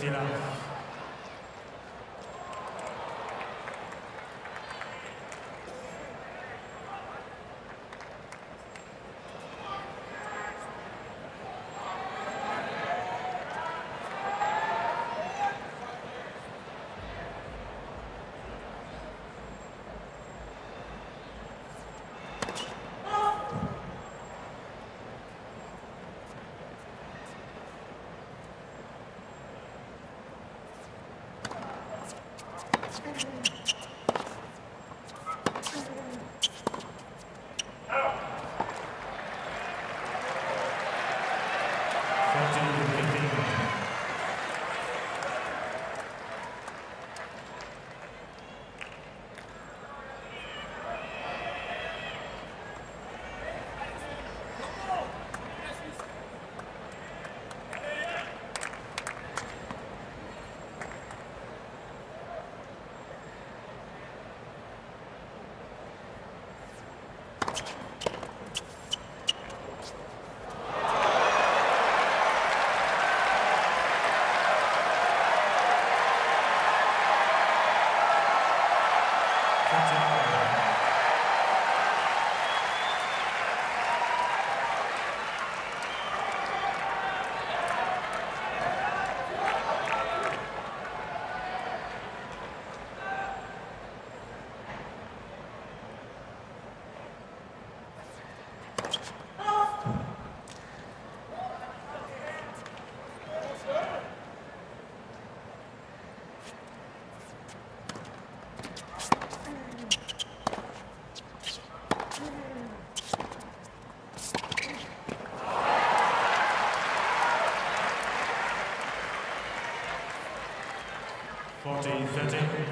30 40,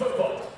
Love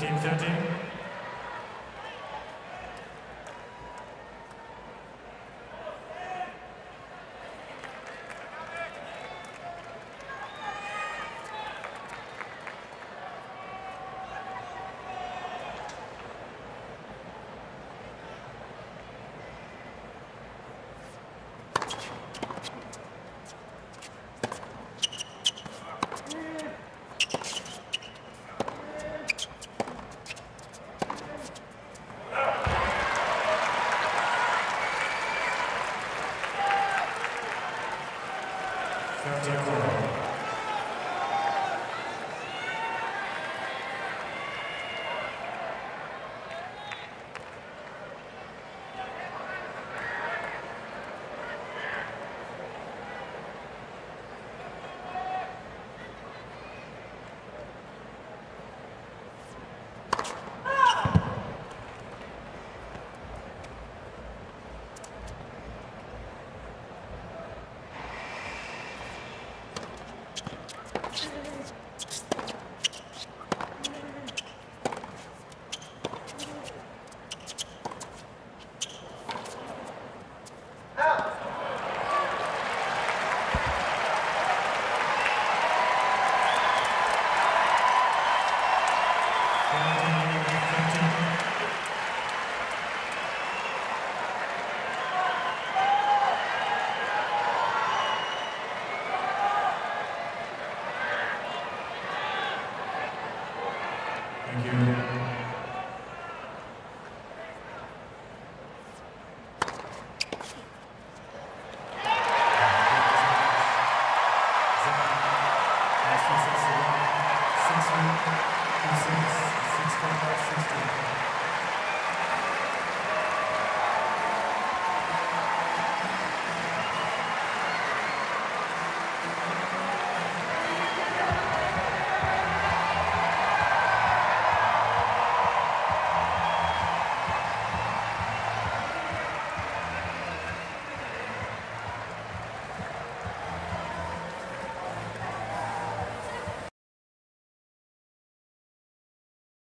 1813.